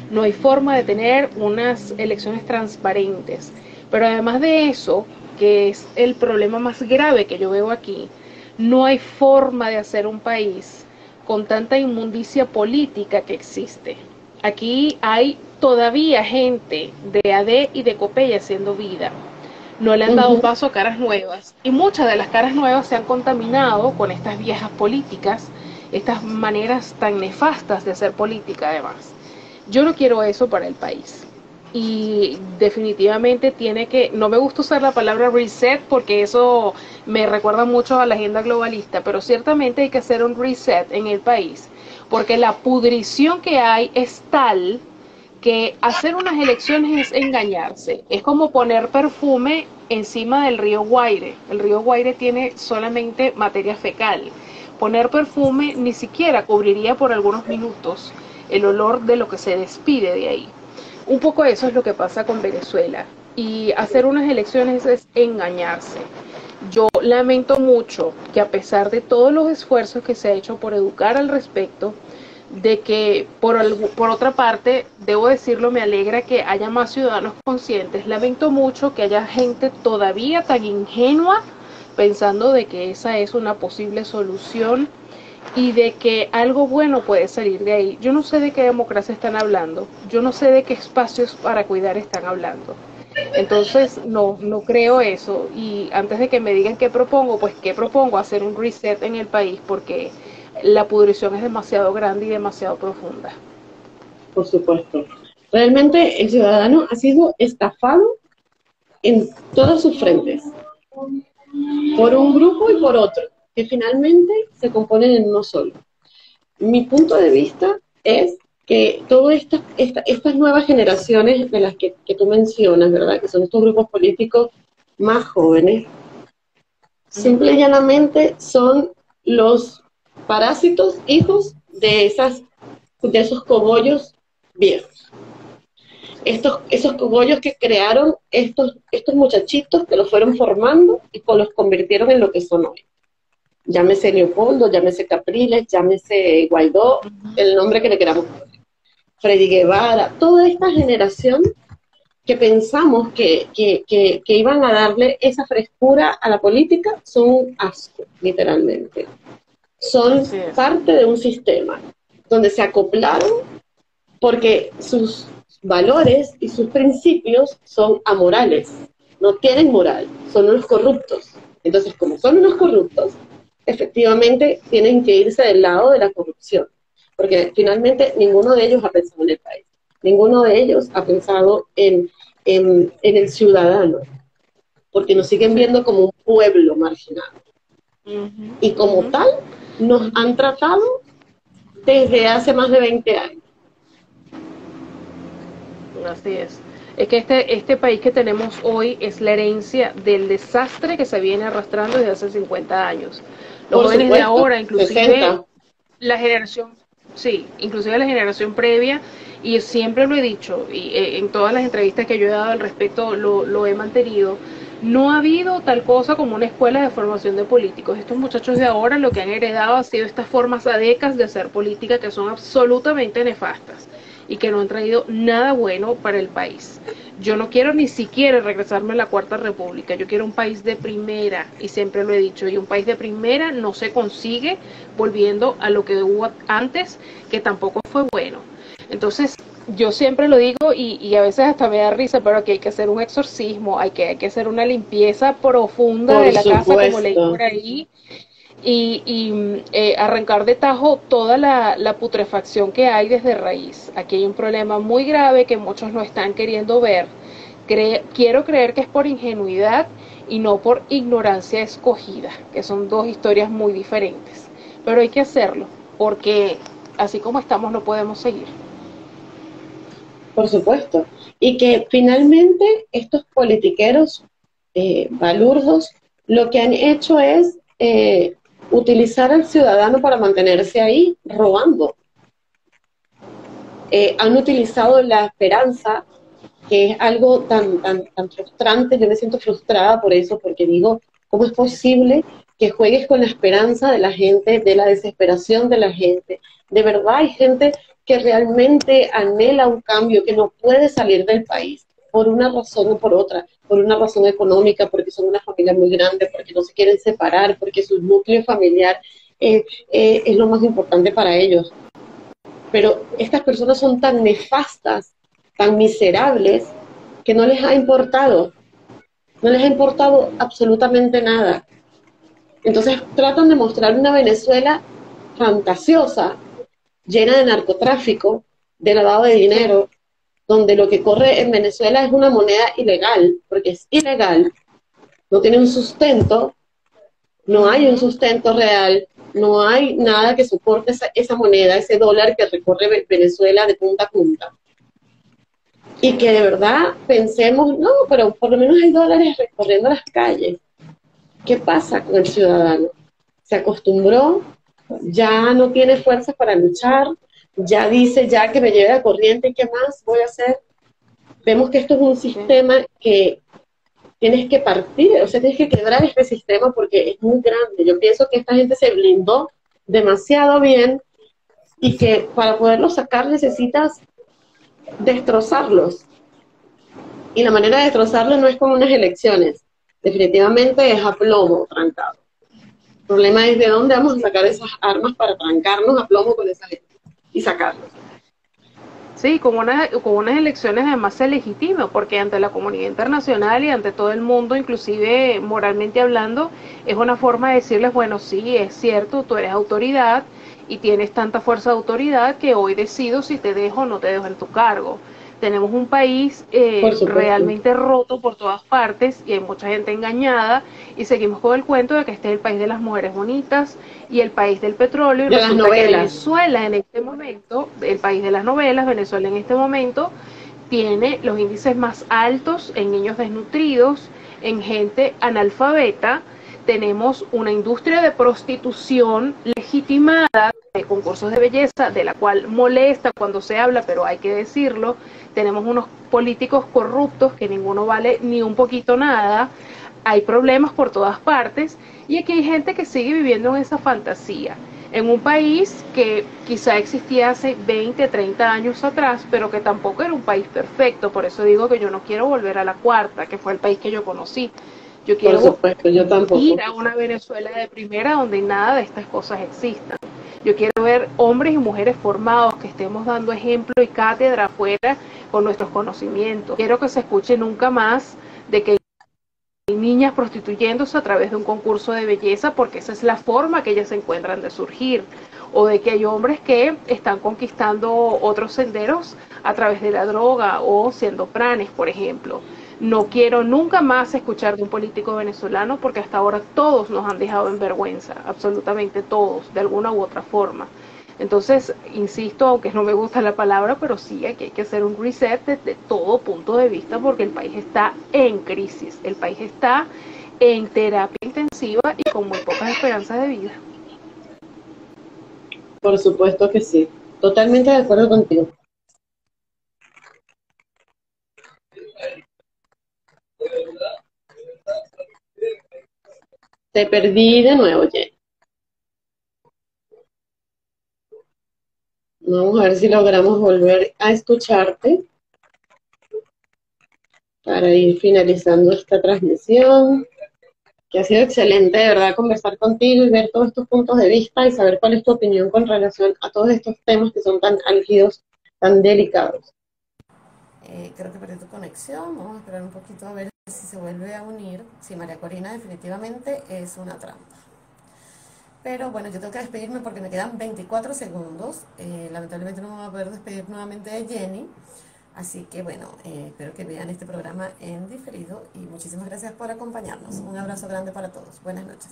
S2: No hay forma de tener unas elecciones transparentes. Pero además de eso, que es el problema más grave que yo veo aquí, no hay forma de hacer un país con tanta inmundicia política que existe. Aquí hay todavía gente de AD y de Copella haciendo vida. No le han dado paso a caras nuevas. Y muchas de las caras nuevas se han contaminado con estas viejas políticas, estas maneras tan nefastas de hacer política además. Yo no quiero eso para el país y definitivamente tiene que, no me gusta usar la palabra reset porque eso me recuerda mucho a la agenda globalista, pero ciertamente hay que hacer un reset en el país, porque la pudrición que hay es tal que hacer unas elecciones es engañarse, es como poner perfume encima del río Guaire, el río Guaire tiene solamente materia fecal, poner perfume ni siquiera cubriría por algunos minutos el olor de lo que se despide de ahí. Un poco eso es lo que pasa con Venezuela. y hacer unas elecciones es engañarse. Yo lamento mucho que a pesar de todos los esfuerzos que se ha hecho por educar al respecto, de que por, por otra parte, debo decirlo, me alegra que haya más ciudadanos conscientes. Lamento mucho que haya gente todavía tan ingenua pensando de que esa es una posible solución y de que algo bueno puede salir de ahí. Yo no sé de qué democracia están hablando, yo no sé de qué espacios para cuidar están hablando. Entonces, no, no creo eso. Y antes de que me digan qué propongo, pues qué propongo, hacer un reset en el país, porque la pudrición es demasiado grande y demasiado profunda.
S1: Por supuesto. Realmente el ciudadano ha sido estafado en todos sus frentes, por un grupo y por otro, que finalmente se componen en uno solo. Mi punto de vista es que todas estas, estas nuevas generaciones de las que, que, tú mencionas, ¿verdad? Que son estos grupos políticos más jóvenes, simple y llanamente son los parásitos hijos de, esas, de esos cogollos viejos. Estos, esos cogollos que crearon estos, estos muchachitos que los fueron formando y los convirtieron en lo que son hoy. Llámese Leopoldo, llámese Capriles, llámese Guaidó, el nombre que le queramos poner. Freddy Guevara, toda esta generación que pensamos que, que, que, que, iban a darle esa frescura a la política son un asco, literalmente. Son parte de un sistema donde se acoplaron porque sus valores y sus principios son amorales, no tienen moral, son unos corruptos. Entonces, como son unos corruptos, efectivamente tienen que irse del lado de la corrupción porque finalmente ninguno de ellos ha pensado en el país, ninguno de ellos ha pensado en, en, el ciudadano, porque nos siguen viendo como un pueblo marginado. Y como tal, nos han tratado desde hace más de 20 años.
S2: Así es. Es que este, este país que tenemos hoy es la herencia del desastre que se viene arrastrando desde hace 50 años. Los jóvenes de ahora, inclusive la generación Sí, inclusive la generación previa, y siempre lo he dicho, y eh, en todas las entrevistas que yo he dado al respecto lo, lo he mantenido, no ha habido tal cosa como una escuela de formación de políticos. Estos muchachos de ahora lo que han heredado ha sido estas formas adecas de hacer política que son absolutamente nefastas y que no han traído nada bueno para el país. Yo no quiero ni siquiera regresarme a la Cuarta República, yo quiero un país de primera, y siempre lo he dicho, y un país de primera no se consigue volviendo a lo que hubo antes, que tampoco fue bueno. Entonces, yo siempre lo digo y, a veces hasta me da risa, pero que hay que hacer un exorcismo, hay que, hay que hacer una limpieza profunda de la casa, como leí por ahí, y, y eh, arrancar de tajo toda la, putrefacción que hay desde raíz. Aquí hay un problema muy grave que muchos no están queriendo ver. quiero creer que es por ingenuidad y no por ignorancia escogida, que son dos historias muy diferentes. Pero hay que hacerlo, porque así como estamos no podemos seguir.
S1: Por supuesto. Y que finalmente estos politiqueros eh, balurdos lo que han hecho es eh, utilizar al ciudadano para mantenerse ahí robando. Eh, han utilizado la esperanza, que es algo tan, tan, tan frustrante, yo me siento frustrada por eso, porque digo, ¿cómo es posible que juegues con la esperanza de la gente, de la desesperación de la gente? De verdad hay gente que realmente anhela un cambio, que no puede salir del país por una razón o por otra, por una razón económica, porque son una familia muy grande, porque no se quieren separar, porque su núcleo familiar eh, eh, es lo más importante para ellos. Pero estas personas son tan nefastas, tan miserables, que no les ha importado, no les ha importado absolutamente nada. Entonces tratan de mostrar una Venezuela fantasiosa, llena de narcotráfico, de lavado de dinero, donde lo que corre en Venezuela es una moneda ilegal, porque es ilegal, no tiene un sustento, no hay un sustento real, no hay nada que soporte esa, moneda, ese dólar que recorre Venezuela de punta a punta. Y que de verdad pensemos, no, pero por lo menos hay dólares recorriendo las calles. ¿Qué pasa con el ciudadano? Se acostumbró, ya no tiene fuerzas para luchar, ya dice ya que me lleve a corriente y qué más voy a hacer. vemos que esto es un sistema que tienes que partir, o sea, tienes que quebrar este sistema porque es muy grande. Yo pienso que esta gente se blindó demasiado bien y que para poderlo sacar necesitas destrozarlos. Y la manera de destrozarlos no es con unas elecciones, definitivamente es a plomo trancado. El problema es de dónde vamos a sacar esas armas para trancarnos a plomo con esa gente y sacarlos.
S2: Sí, con, una, con unas elecciones además se porque ante la comunidad internacional y ante todo el mundo, inclusive moralmente hablando, es una forma de decirles, bueno, sí, es cierto, tú eres autoridad y tienes tanta fuerza de autoridad que hoy decido si te dejo o no te dejo en tu cargo tenemos un país eh, realmente roto por todas partes y hay mucha gente engañada y seguimos con el cuento de que este es el país de las mujeres bonitas y el país del petróleo y
S1: de resulta que
S2: Venezuela en este momento, el país de las novelas, Venezuela en este momento tiene los índices más altos en niños desnutridos, en gente analfabeta, tenemos una industria de prostitución legitimada de concursos de belleza, de la cual molesta cuando se habla, pero hay que decirlo. Tenemos unos políticos corruptos que ninguno vale ni un poquito nada. Hay problemas por todas partes y aquí hay gente que sigue viviendo en esa fantasía. En un país que quizá existía hace 20, 30 años atrás, pero que tampoco era un país perfecto. Por eso digo que yo no quiero volver a la cuarta, que fue el país que yo conocí. Yo quiero ir a una Venezuela de primera donde nada de estas cosas existan. Yo quiero ver hombres y mujeres formados que estemos dando ejemplo y cátedra afuera con nuestros conocimientos. Quiero que se escuche nunca más de que hay niñas prostituyéndose a través de un concurso de belleza porque esa es la forma que ellas se encuentran de surgir. O de que hay hombres que están conquistando otros senderos a través de la droga o siendo pranes, por ejemplo. No quiero nunca más escuchar de un político venezolano porque hasta ahora todos nos han dejado en vergüenza, absolutamente todos, de alguna u otra forma. Entonces, insisto, aunque no me gusta la palabra, pero sí que hay que hacer un reset desde todo punto de vista porque el país está en crisis, el país está en terapia intensiva y con muy pocas esperanzas de vida.
S1: Por supuesto que sí, totalmente de acuerdo contigo. Te perdí de nuevo, Jenny. Vamos a ver si logramos volver a escucharte para ir finalizando esta transmisión, que ha sido excelente, de verdad, conversar contigo y ver todos estos puntos de vista y saber cuál es tu opinión con relación a todos estos temas que son tan álgidos, tan delicados.
S3: Eh, creo que perdí tu conexión, vamos a esperar un poquito a ver si se vuelve a unir. Si María Corina definitivamente es una trampa. Pero bueno, yo tengo que despedirme porque me quedan 24 segundos. Eh, lamentablemente no me voy a poder despedir nuevamente de Jenny. Así que bueno, eh, espero que vean este programa en diferido y muchísimas gracias por acompañarnos. Un abrazo grande para todos. Buenas noches.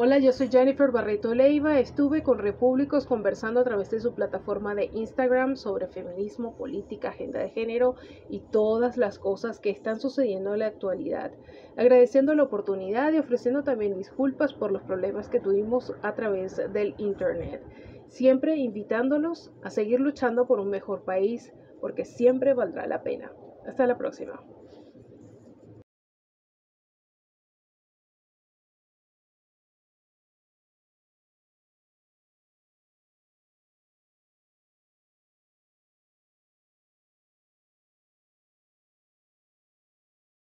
S2: Hola, yo soy Jennifer Barreto Leiva. Estuve con Repúblicos conversando a través de su plataforma de Instagram sobre feminismo, política, agenda de género y todas las cosas que están sucediendo en la actualidad. Agradeciendo la oportunidad y ofreciendo también disculpas por los problemas que tuvimos a través del Internet. Siempre invitándolos a seguir luchando por un mejor país porque siempre valdrá la pena. Hasta la próxima.